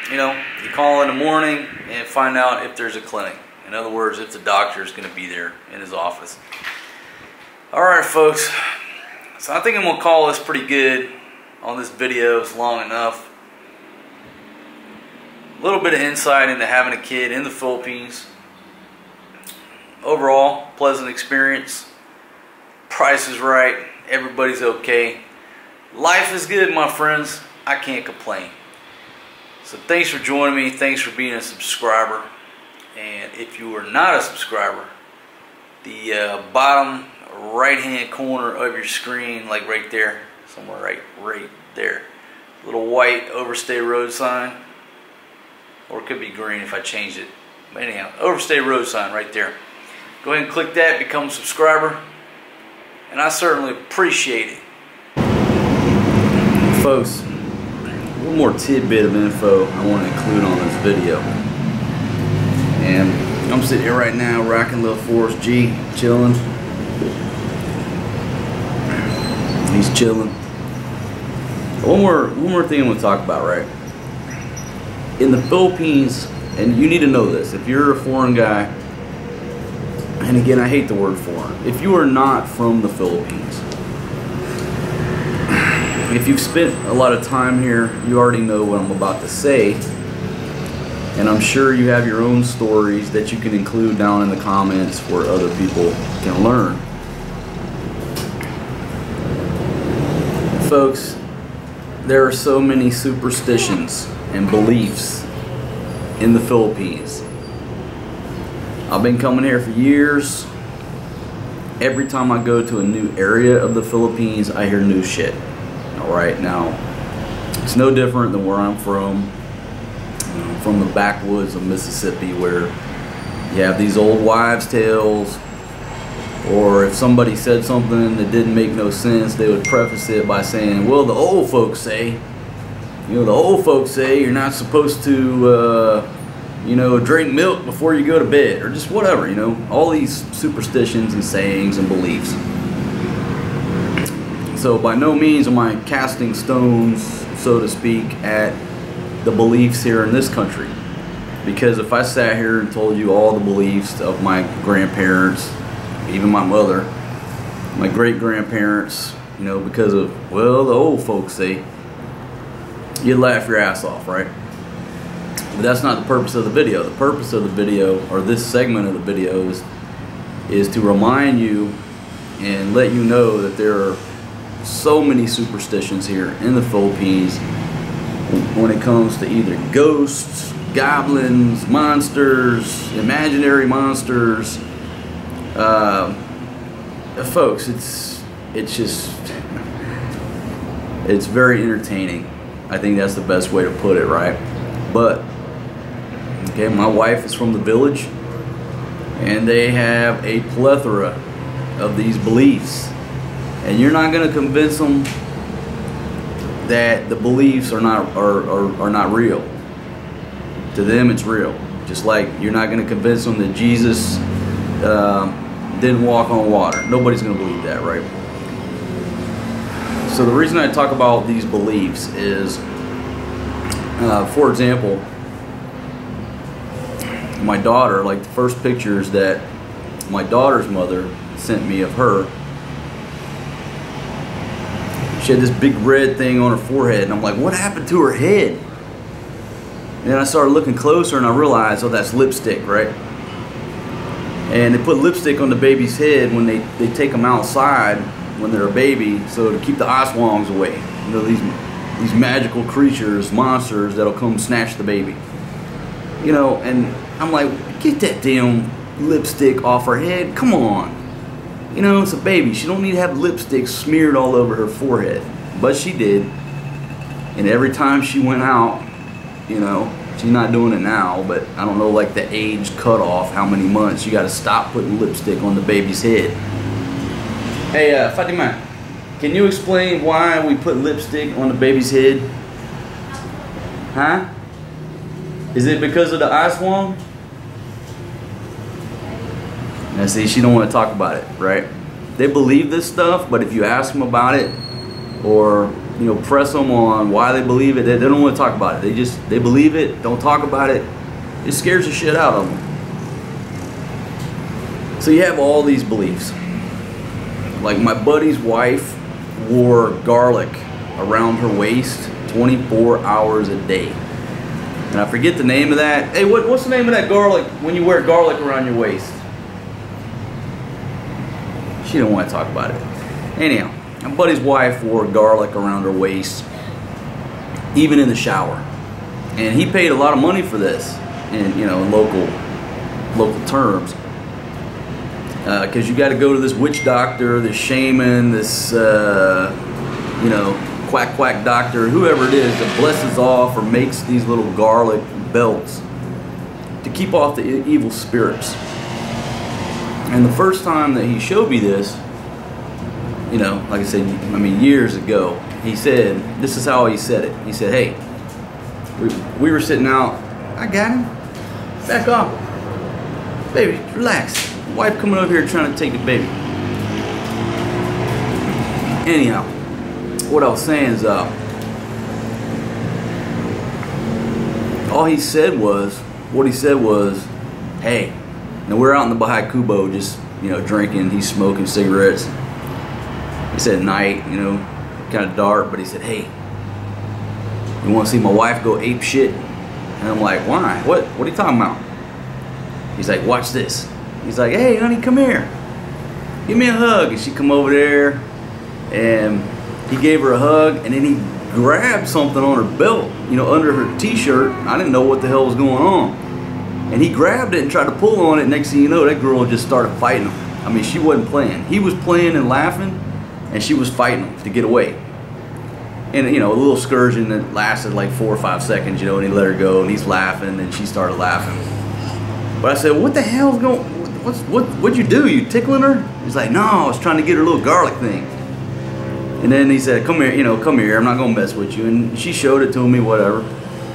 You know, you call in the morning and find out if there's a clinic. In other words, if the doctor is going to be there in his office. All right, folks. So I think I'm going to call this pretty good on this video. It's long enough. A little bit of insight into having a kid in the Philippines. Overall, pleasant experience. Price is right. Everybody's okay. Life is good, my friends. I can't complain. So thanks for joining me. Thanks for being a subscriber. And if you are not a subscriber, the uh, bottom right hand corner of your screen, like right there, somewhere right, right there, little white overstay road sign, or it could be green if I change it. But anyhow, overstay road sign right there. Go ahead and click that, become a subscriber, and I certainly appreciate it. Folks, one more tidbit of info I want to include on this video. And I'm sitting here right now rocking little Forrest G, chilling. He's chilling. One more, one more thing I want to talk about, right? In the Philippines, and you need to know this, if you're a foreign guy, and again, I hate the word foreign. If you are not from the Philippines, if you've spent a lot of time here, you already know what I'm about to say. And I'm sure you have your own stories that you can include down in the comments where other people can learn. Folks, there are so many superstitions and beliefs in the Philippines. I've been coming here for years. Every time I go to a new area of the Philippines, I hear new shit. Alright, now, it's no different than where I'm from, uh, from the backwoods of Mississippi, where you have these old wives' tales, or if somebody said something that didn't make no sense, they would preface it by saying, well, the old folks say, you know, the old folks say you're not supposed to, uh, you know, drink milk before you go to bed, or just whatever, you know, all these superstitions and sayings and beliefs. So by no means am I casting stones, so to speak, at the beliefs here in this country. Because if I sat here and told you all the beliefs of my grandparents, even my mother, my great grandparents, you know, because of, well, the old folks say, you'd laugh your ass off, right? But that's not the purpose of the video. The purpose of the video, or this segment of the video, is, is to remind you and let you know that there are so many superstitions here in the Philippines when it comes to either ghosts, goblins, monsters, imaginary monsters. Uh, folks, it's it's just it's very entertaining. I think that's the best way to put it, right? But okay, my wife is from the village, and they have a plethora of these beliefs. And you're not going to convince them that the beliefs are not are, are, are not real. To them it's real. Just like you're not going to convince them that jesus uh, didn't walk on water. Nobody's going to believe that right? So the reason i talk about these beliefs is uh, for example my daughter like the first pictures that my daughter's mother sent me of her She had this big red thing on her forehead, and I'm like, what happened to her head? And then I started looking closer, and I realized, oh, that's lipstick, right? And they put lipstick on the baby's head when they, they take them outside when they're a baby, so to keep the aswangs away. You know, these these magical creatures, monsters that'll come snatch the baby. You know, and I'm like, get that damn lipstick off her head. Come on. You know, it's a baby. She don't need to have lipstick smeared all over her forehead. But she did. And every time she went out, you know, she's not doing it now, but I don't know like the age cutoff, how many months. You got to stop putting lipstick on the baby's head. Hey, uh, Fatima, can you explain why we put lipstick on the baby's head? Huh? Is it because of the aswang? Now see, she don't want to talk about it, right? They believe this stuff, but if you ask them about it, or you know, press them on why they believe it, they, they don't want to talk about it. They just they believe it, don't talk about it. It scares the shit out of them. So you have all these beliefs. Like my buddy's wife wore garlic around her waist 24 hours a day. And I forget the name of that. Hey, what, what's the name of that garlic when you wear garlic around your waist? She didn't want to talk about it. Anyhow, my buddy's wife wore garlic around her waist, even in the shower. And he paid a lot of money for this in, you know, in local, local terms because uh, you got to go to this witch doctor, this shaman, this uh, you know quack quack doctor, whoever it is that blesses off or makes these little garlic belts to keep off the evil spirits. And the first time that he showed me this, you know, like I said, I mean years ago, he said, this is how he said it. He said, "Hey, we, we were sitting out. I got him. Back off, baby, relax." wife coming over here trying to take the baby. Anyhow, what I was saying is, uh, all he said was, what he said was, hey, and we're out in the Bahay Kubo just, you know, drinking, he's smoking cigarettes. He said night, you know, kind of dark, but he said, hey, you want to see my wife go ape shit? And I'm like, why? What? What are you talking about? He's like, watch this. He's like, hey, honey, come here. Give me a hug. And she come over there and he gave her a hug and then he grabbed something on her belt, you know, under her t-shirt. I didn't know what the hell was going on. And he grabbed it and tried to pull on it. Next thing you know, that girl just started fighting him. I mean, she wasn't playing. He was playing and laughing and she was fighting him to get away. And, you know, a little excursion that lasted like four or five seconds, you know, and he let her go and he's laughing and she started laughing. But I said, what the hell's going what's what what'd you do? You tickling her? He's like, no, I was trying to get her little garlic thing. And then he said, come here, you know, come here. I'm not gonna mess with you. And she showed it to me, whatever,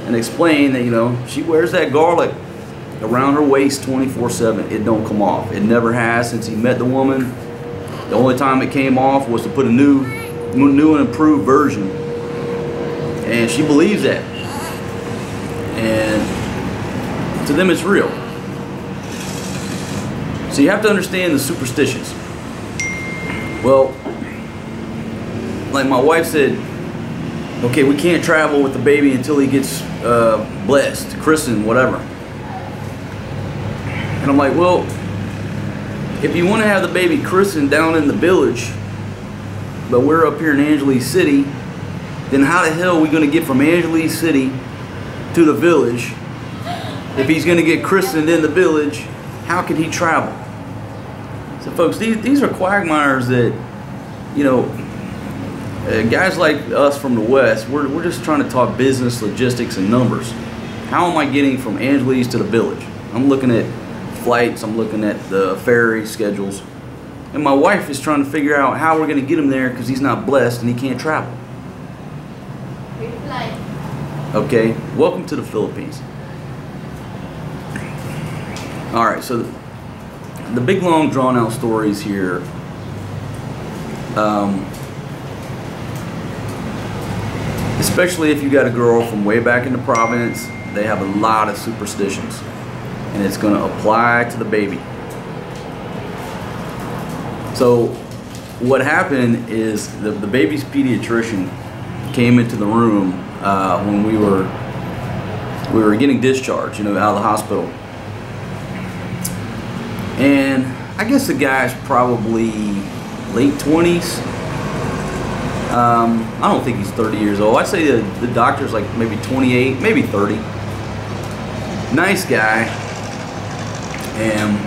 and explained that you know she wears that garlic around her waist 24/7. It don't come off. It never has since he met the woman. The only time it came off was to put a new, new and improved version. And she believes that. And to them, it's real. So you have to understand the superstitions. Well, like my wife said, okay, we can't travel with the baby until he gets uh, blessed, christened, whatever. And I'm like, well, if you want to have the baby christened down in the village, but we're up here in Angeles City, then how the hell are we going to get from Angeles City to the village? If he's going to get christened in the village, how can he travel? So, folks, these, these are quagmires that, you know, uh, guys like us from the West, we're, we're just trying to talk business, logistics, and numbers. How am I getting from Angeles to the village? I'm looking at flights, I'm looking at the ferry schedules. And my wife is trying to figure out how we're going to get him there because he's not blessed and he can't travel. Okay, welcome to the Philippines. All right, so the big long drawn out stories here um, especially if you got a girl from way back in the province they have a lot of superstitions and it's going to apply to the baby so what happened is the, the baby's pediatrician came into the room uh, when we were we were getting discharged, you know, out of the hospital. And I guess the guy's probably late 20s. Um, I don't think he's 30 years old. I'd say the, the doctor's like maybe 28, maybe 30. Nice guy. And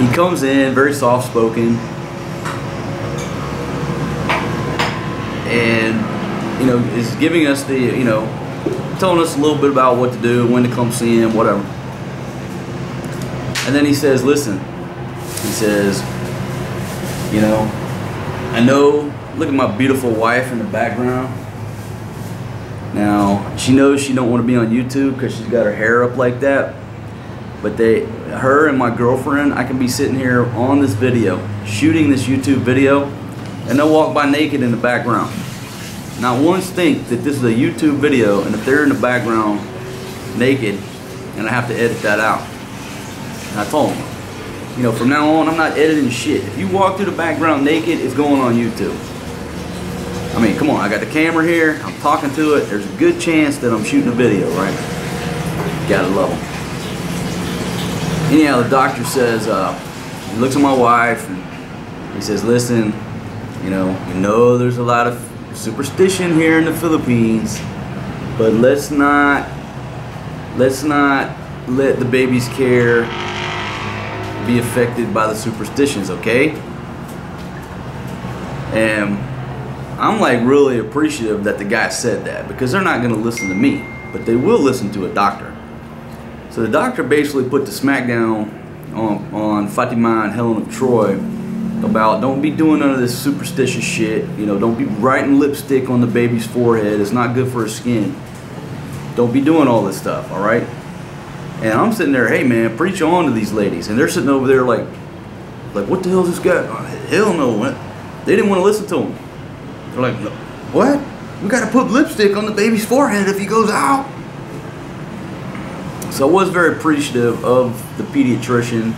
he comes in very soft spoken. And, you know, is giving us the, you know, telling us a little bit about what to do, when to come see him, whatever. And then he says, listen, he says, you know, I know, look at my beautiful wife in the background. Now, she knows she don't want to be on YouTube because she's got her hair up like that. But they, her and my girlfriend, I can be sitting here on this video, shooting this YouTube video, and they'll walk by naked in the background. Not once think that this is a YouTube video and if they're in the background naked and I have to edit that out. And I told them, you know, from now on I'm not editing shit. If you walk through the background naked, it's going on YouTube. I mean, come on, I got the camera here, I'm talking to it, there's a good chance that I'm shooting a video, right? Gotta love them. Anyhow, the doctor says, uh, he looks at my wife and he says, listen, you know, you know there's a lot of superstition here in the Philippines, but let's not let's not let the babies care be affected by the superstitions, okay? And I'm like really appreciative that the guy said that because they're not going to listen to me, but they will listen to a doctor. So the doctor basically put the smackdown on, on Fatima and Helen of Troy about don't be doing none of this superstitious shit. You know, don't be writing lipstick on the baby's forehead. It's not good for her skin. Don't be doing all this stuff, all right? And I'm sitting there, hey man, preach on to these ladies, and they're sitting over there like, like what the hell is this guy? Oh, hell no, they didn't want to listen to him. They're like, what? We got to put lipstick on the baby's forehead if he goes out. So I was very appreciative of the pediatrician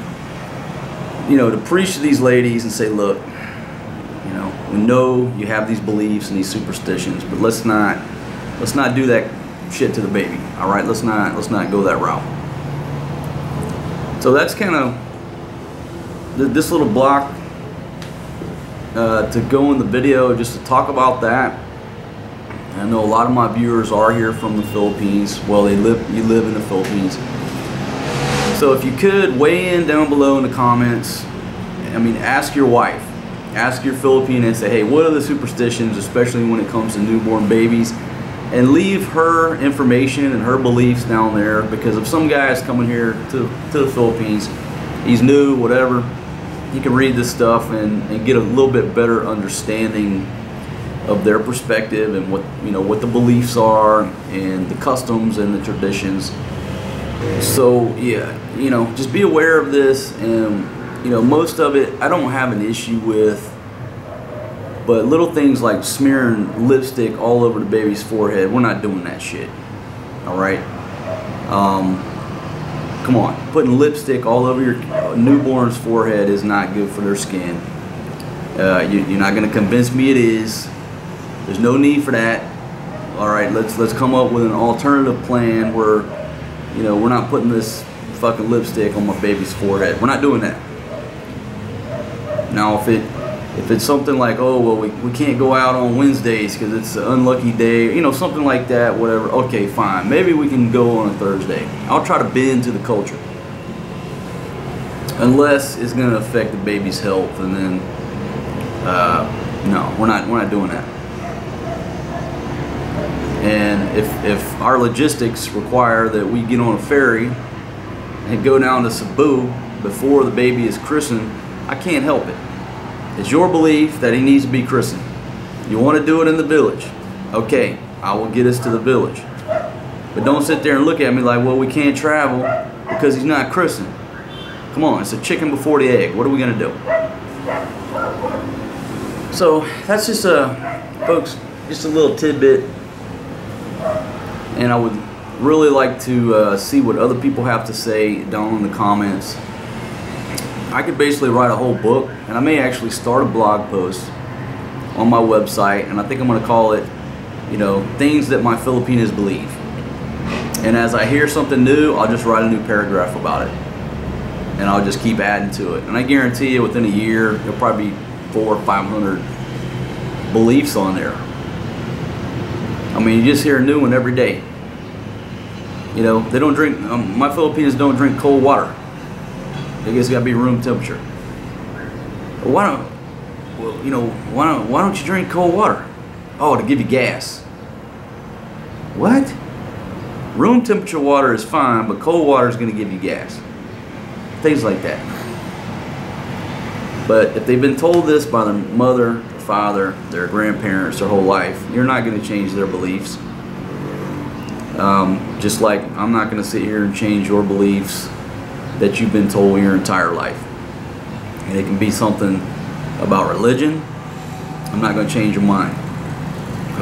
you know, to preach to these ladies and say, look, you know, we know you have these beliefs and these superstitions, but let's not let's not do that shit to the baby. All right, let's not let's not go that route. So that's kind of this little block uh, to go in the video just to talk about that. I know a lot of my viewers are here from the Philippines. Well, they live you live in the Philippines. So if you could weigh in down below in the comments, I mean, ask your wife, ask your Filipino and say, hey, what are the superstitions, especially when it comes to newborn babies? And leave her information and her beliefs down there because if some guy is coming here to, to the Philippines, he's new, whatever, he can read this stuff and, and get a little bit better understanding of their perspective and what you know what the beliefs are and the customs and the traditions so yeah, you know, just be aware of this, and you know, most of it I don't have an issue with. But little things like smearing lipstick all over the baby's forehead, we're not doing that shit. All right. Um, come on, putting lipstick all over your newborn's forehead is not good for their skin. Uh, you, you're not going to convince me it is. There's no need for that. All right, let's let's come up with an alternative plan where you know, we're not putting this fucking lipstick on my baby's forehead. We're not doing that. Now, if it if it's something like, oh, well, we, we can't go out on Wednesdays because it's an unlucky day, you know, something like that, whatever, okay, fine. Maybe we can go on a Thursday. I'll try to bend to the culture. Unless it's going to affect the baby's health, and then, uh, no, we're not, we're not doing that. And if, if our logistics require that we get on a ferry and go down to Cebu before the baby is christened, I can't help it. It's your belief that he needs to be christened. You want to do it in the village. Okay, I will get us to the village. But don't sit there and look at me like, well, we can't travel because he's not christened. Come on, it's a chicken before the egg. What are we going to do? So that's just a, folks, just a little tidbit and I would really like to uh, see what other people have to say down in the comments. I could basically write a whole book, and I may actually start a blog post on my website, and I think I'm going to call it, you know, things that my Filipinos believe. And as I hear something new, I'll just write a new paragraph about it, and I'll just keep adding to it. And I guarantee you, within a year, there'll probably be four or five hundred beliefs on there. I mean, you just hear a new one every day. You know, they don't drink. Um, my Filipinos don't drink cold water. They guess it got to be room temperature. Why don't? Well, you know, why don't? Why don't you drink cold water? Oh, to give you gas. What? Room temperature water is fine, but cold water is going to give you gas. Things like that. But if they've been told this by their mother, father, their grandparents their whole life, you're not going to change their beliefs. Um, just like I'm not going to sit here and change your beliefs that you've been told your entire life. And it can be something about religion. I'm not going to change your mind.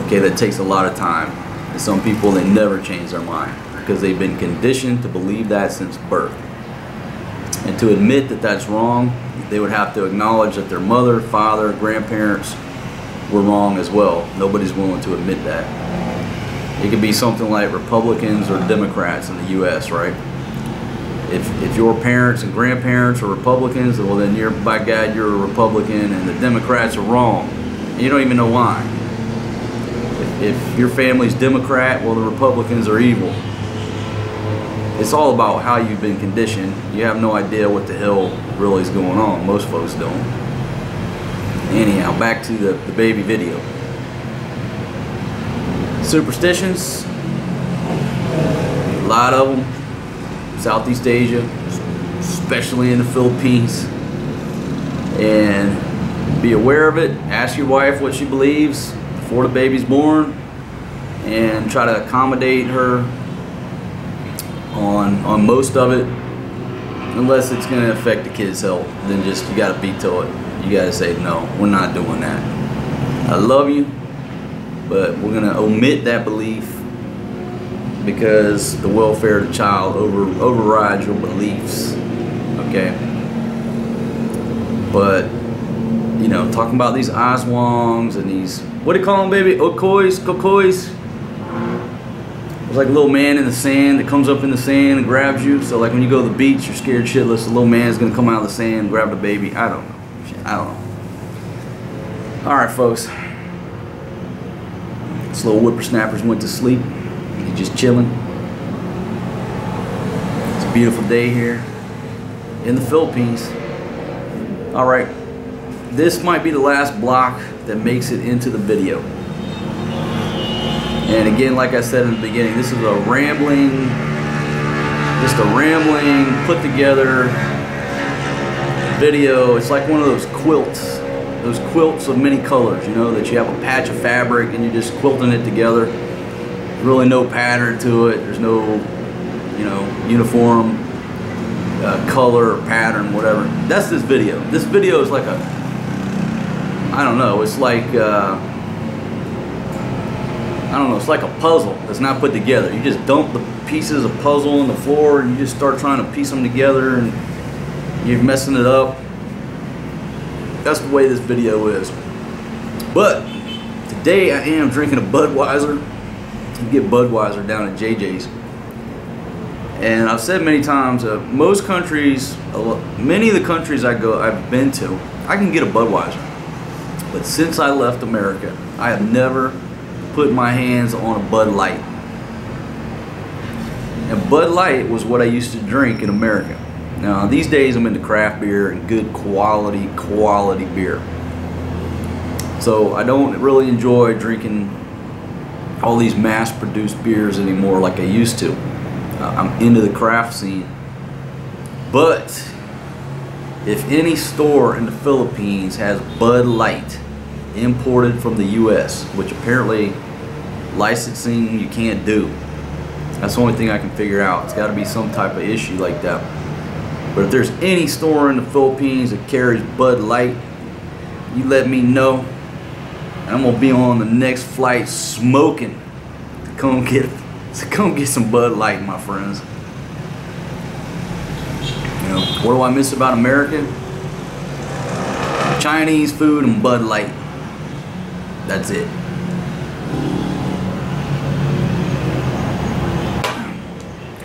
Okay, that takes a lot of time. And some people, they never change their mind because they've been conditioned to believe that since birth. And to admit that that's wrong, they would have to acknowledge that their mother, father, grandparents were wrong as well. Nobody's willing to admit that. It could be something like Republicans or Democrats in the U.S., right? If, if your parents and grandparents are Republicans, well then you're, by God, you're a Republican and the Democrats are wrong. And you don't even know why. If, if your family's Democrat, well the Republicans are evil. It's all about how you've been conditioned. You have no idea what the hell really is going on. Most folks don't. Anyhow, back to the, the baby video. Superstitions, a lot of them. Southeast Asia, especially in the Philippines. And be aware of it. Ask your wife what she believes before the baby's born and try to accommodate her on on most of it unless it's going to affect the kid's health then just you got to be to it you got to say no we're not doing that i love you but we're going to omit that belief because the welfare of the child over overrides your beliefs okay but you know talking about these aswangs and these what do you call them baby okois kokois it's like a little man in the sand that comes up in the sand and grabs you. So like when you go to the beach, you're scared shitless. The little man's gonna come out of the sand, grab the baby. I don't know. I don't know. All right, folks. This little whippersnappers went to sleep. Just chilling. It's a beautiful day here in the Philippines. All right. This might be the last block that makes it into the video. And again, like I said in the beginning, this is a rambling, just a rambling, put together video. It's like one of those quilts, those quilts of many colors, you know, that you have a patch of fabric and you're just quilting it together. Really no pattern to it. There's no, you know, uniform uh, color or pattern, whatever. That's this video. This video is like a, I don't know, it's like, uh, I don't know, it's like a puzzle that's not put together. You just dump the pieces of puzzle on the floor and you just start trying to piece them together and you're messing it up. That's the way this video is. But today I am drinking a Budweiser. You get Budweiser down at JJ's. And I've said many times, uh, most countries, many of the countries I go, I've been to, I can get a Budweiser. But since I left America, I have never put my hands on a Bud Light. And Bud Light was what I used to drink in America. Now, these days I'm into craft beer and good quality, quality beer. So I don't really enjoy drinking all these mass produced beers anymore like I used to. Uh, I'm into the craft scene. But if any store in the Philippines has Bud Light, imported from the US, which apparently licensing you can't do. That's the only thing I can figure out. It's got to be some type of issue like that. But if there's any store in the Philippines that carries Bud Light, you let me know. And I'm gonna be on the next flight smoking come get come get some Bud Light, my friends. You know, what do I miss about America? Chinese food and Bud Light. That's it.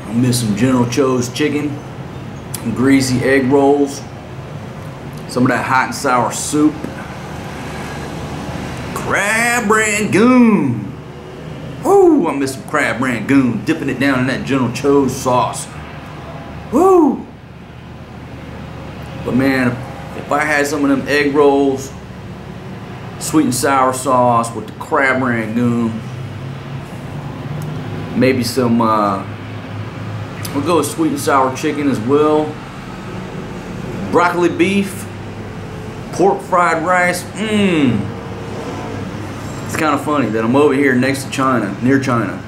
I miss some General Tso's chicken, greasy egg rolls, some of that hot and sour soup, crab rangoon. Woo! I miss some crab rangoon, dipping it down in that General Tso's sauce. Woo! But man, if I had some of them egg rolls, sweet and sour sauce with the crab rangoon, maybe some, uh, we'll go with sweet and sour chicken as well, broccoli beef, pork fried rice, mmm. It's kind of funny that I'm over here next to China, near China.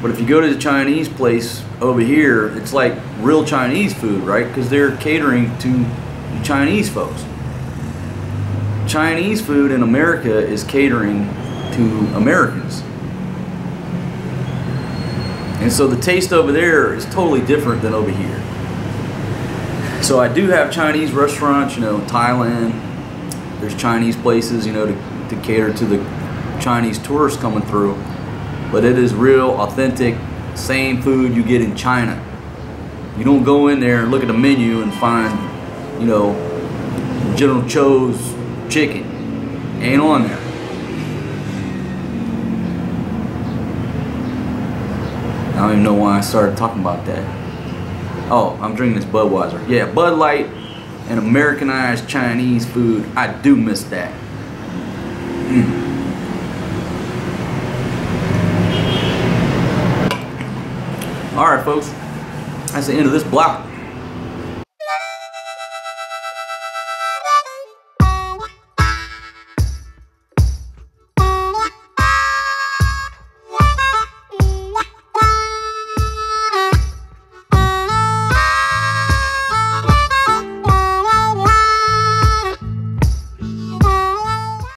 But if you go to the Chinese place over here, it's like real Chinese food, right? Because they're catering to Chinese folks. Chinese food in America is catering to Americans. And so the taste over there is totally different than over here. So I do have Chinese restaurants, you know, Thailand. There's Chinese places, you know, to, to cater to the Chinese tourists coming through. But it is real, authentic, same food you get in China. You don't go in there and look at the menu and find, you know, General Tso's chicken. Ain't on there. I don't even know why I started talking about that. Oh, I'm drinking this Budweiser. Yeah, Bud Light and Americanized Chinese food. I do miss that. All right, folks. That's the end of this block.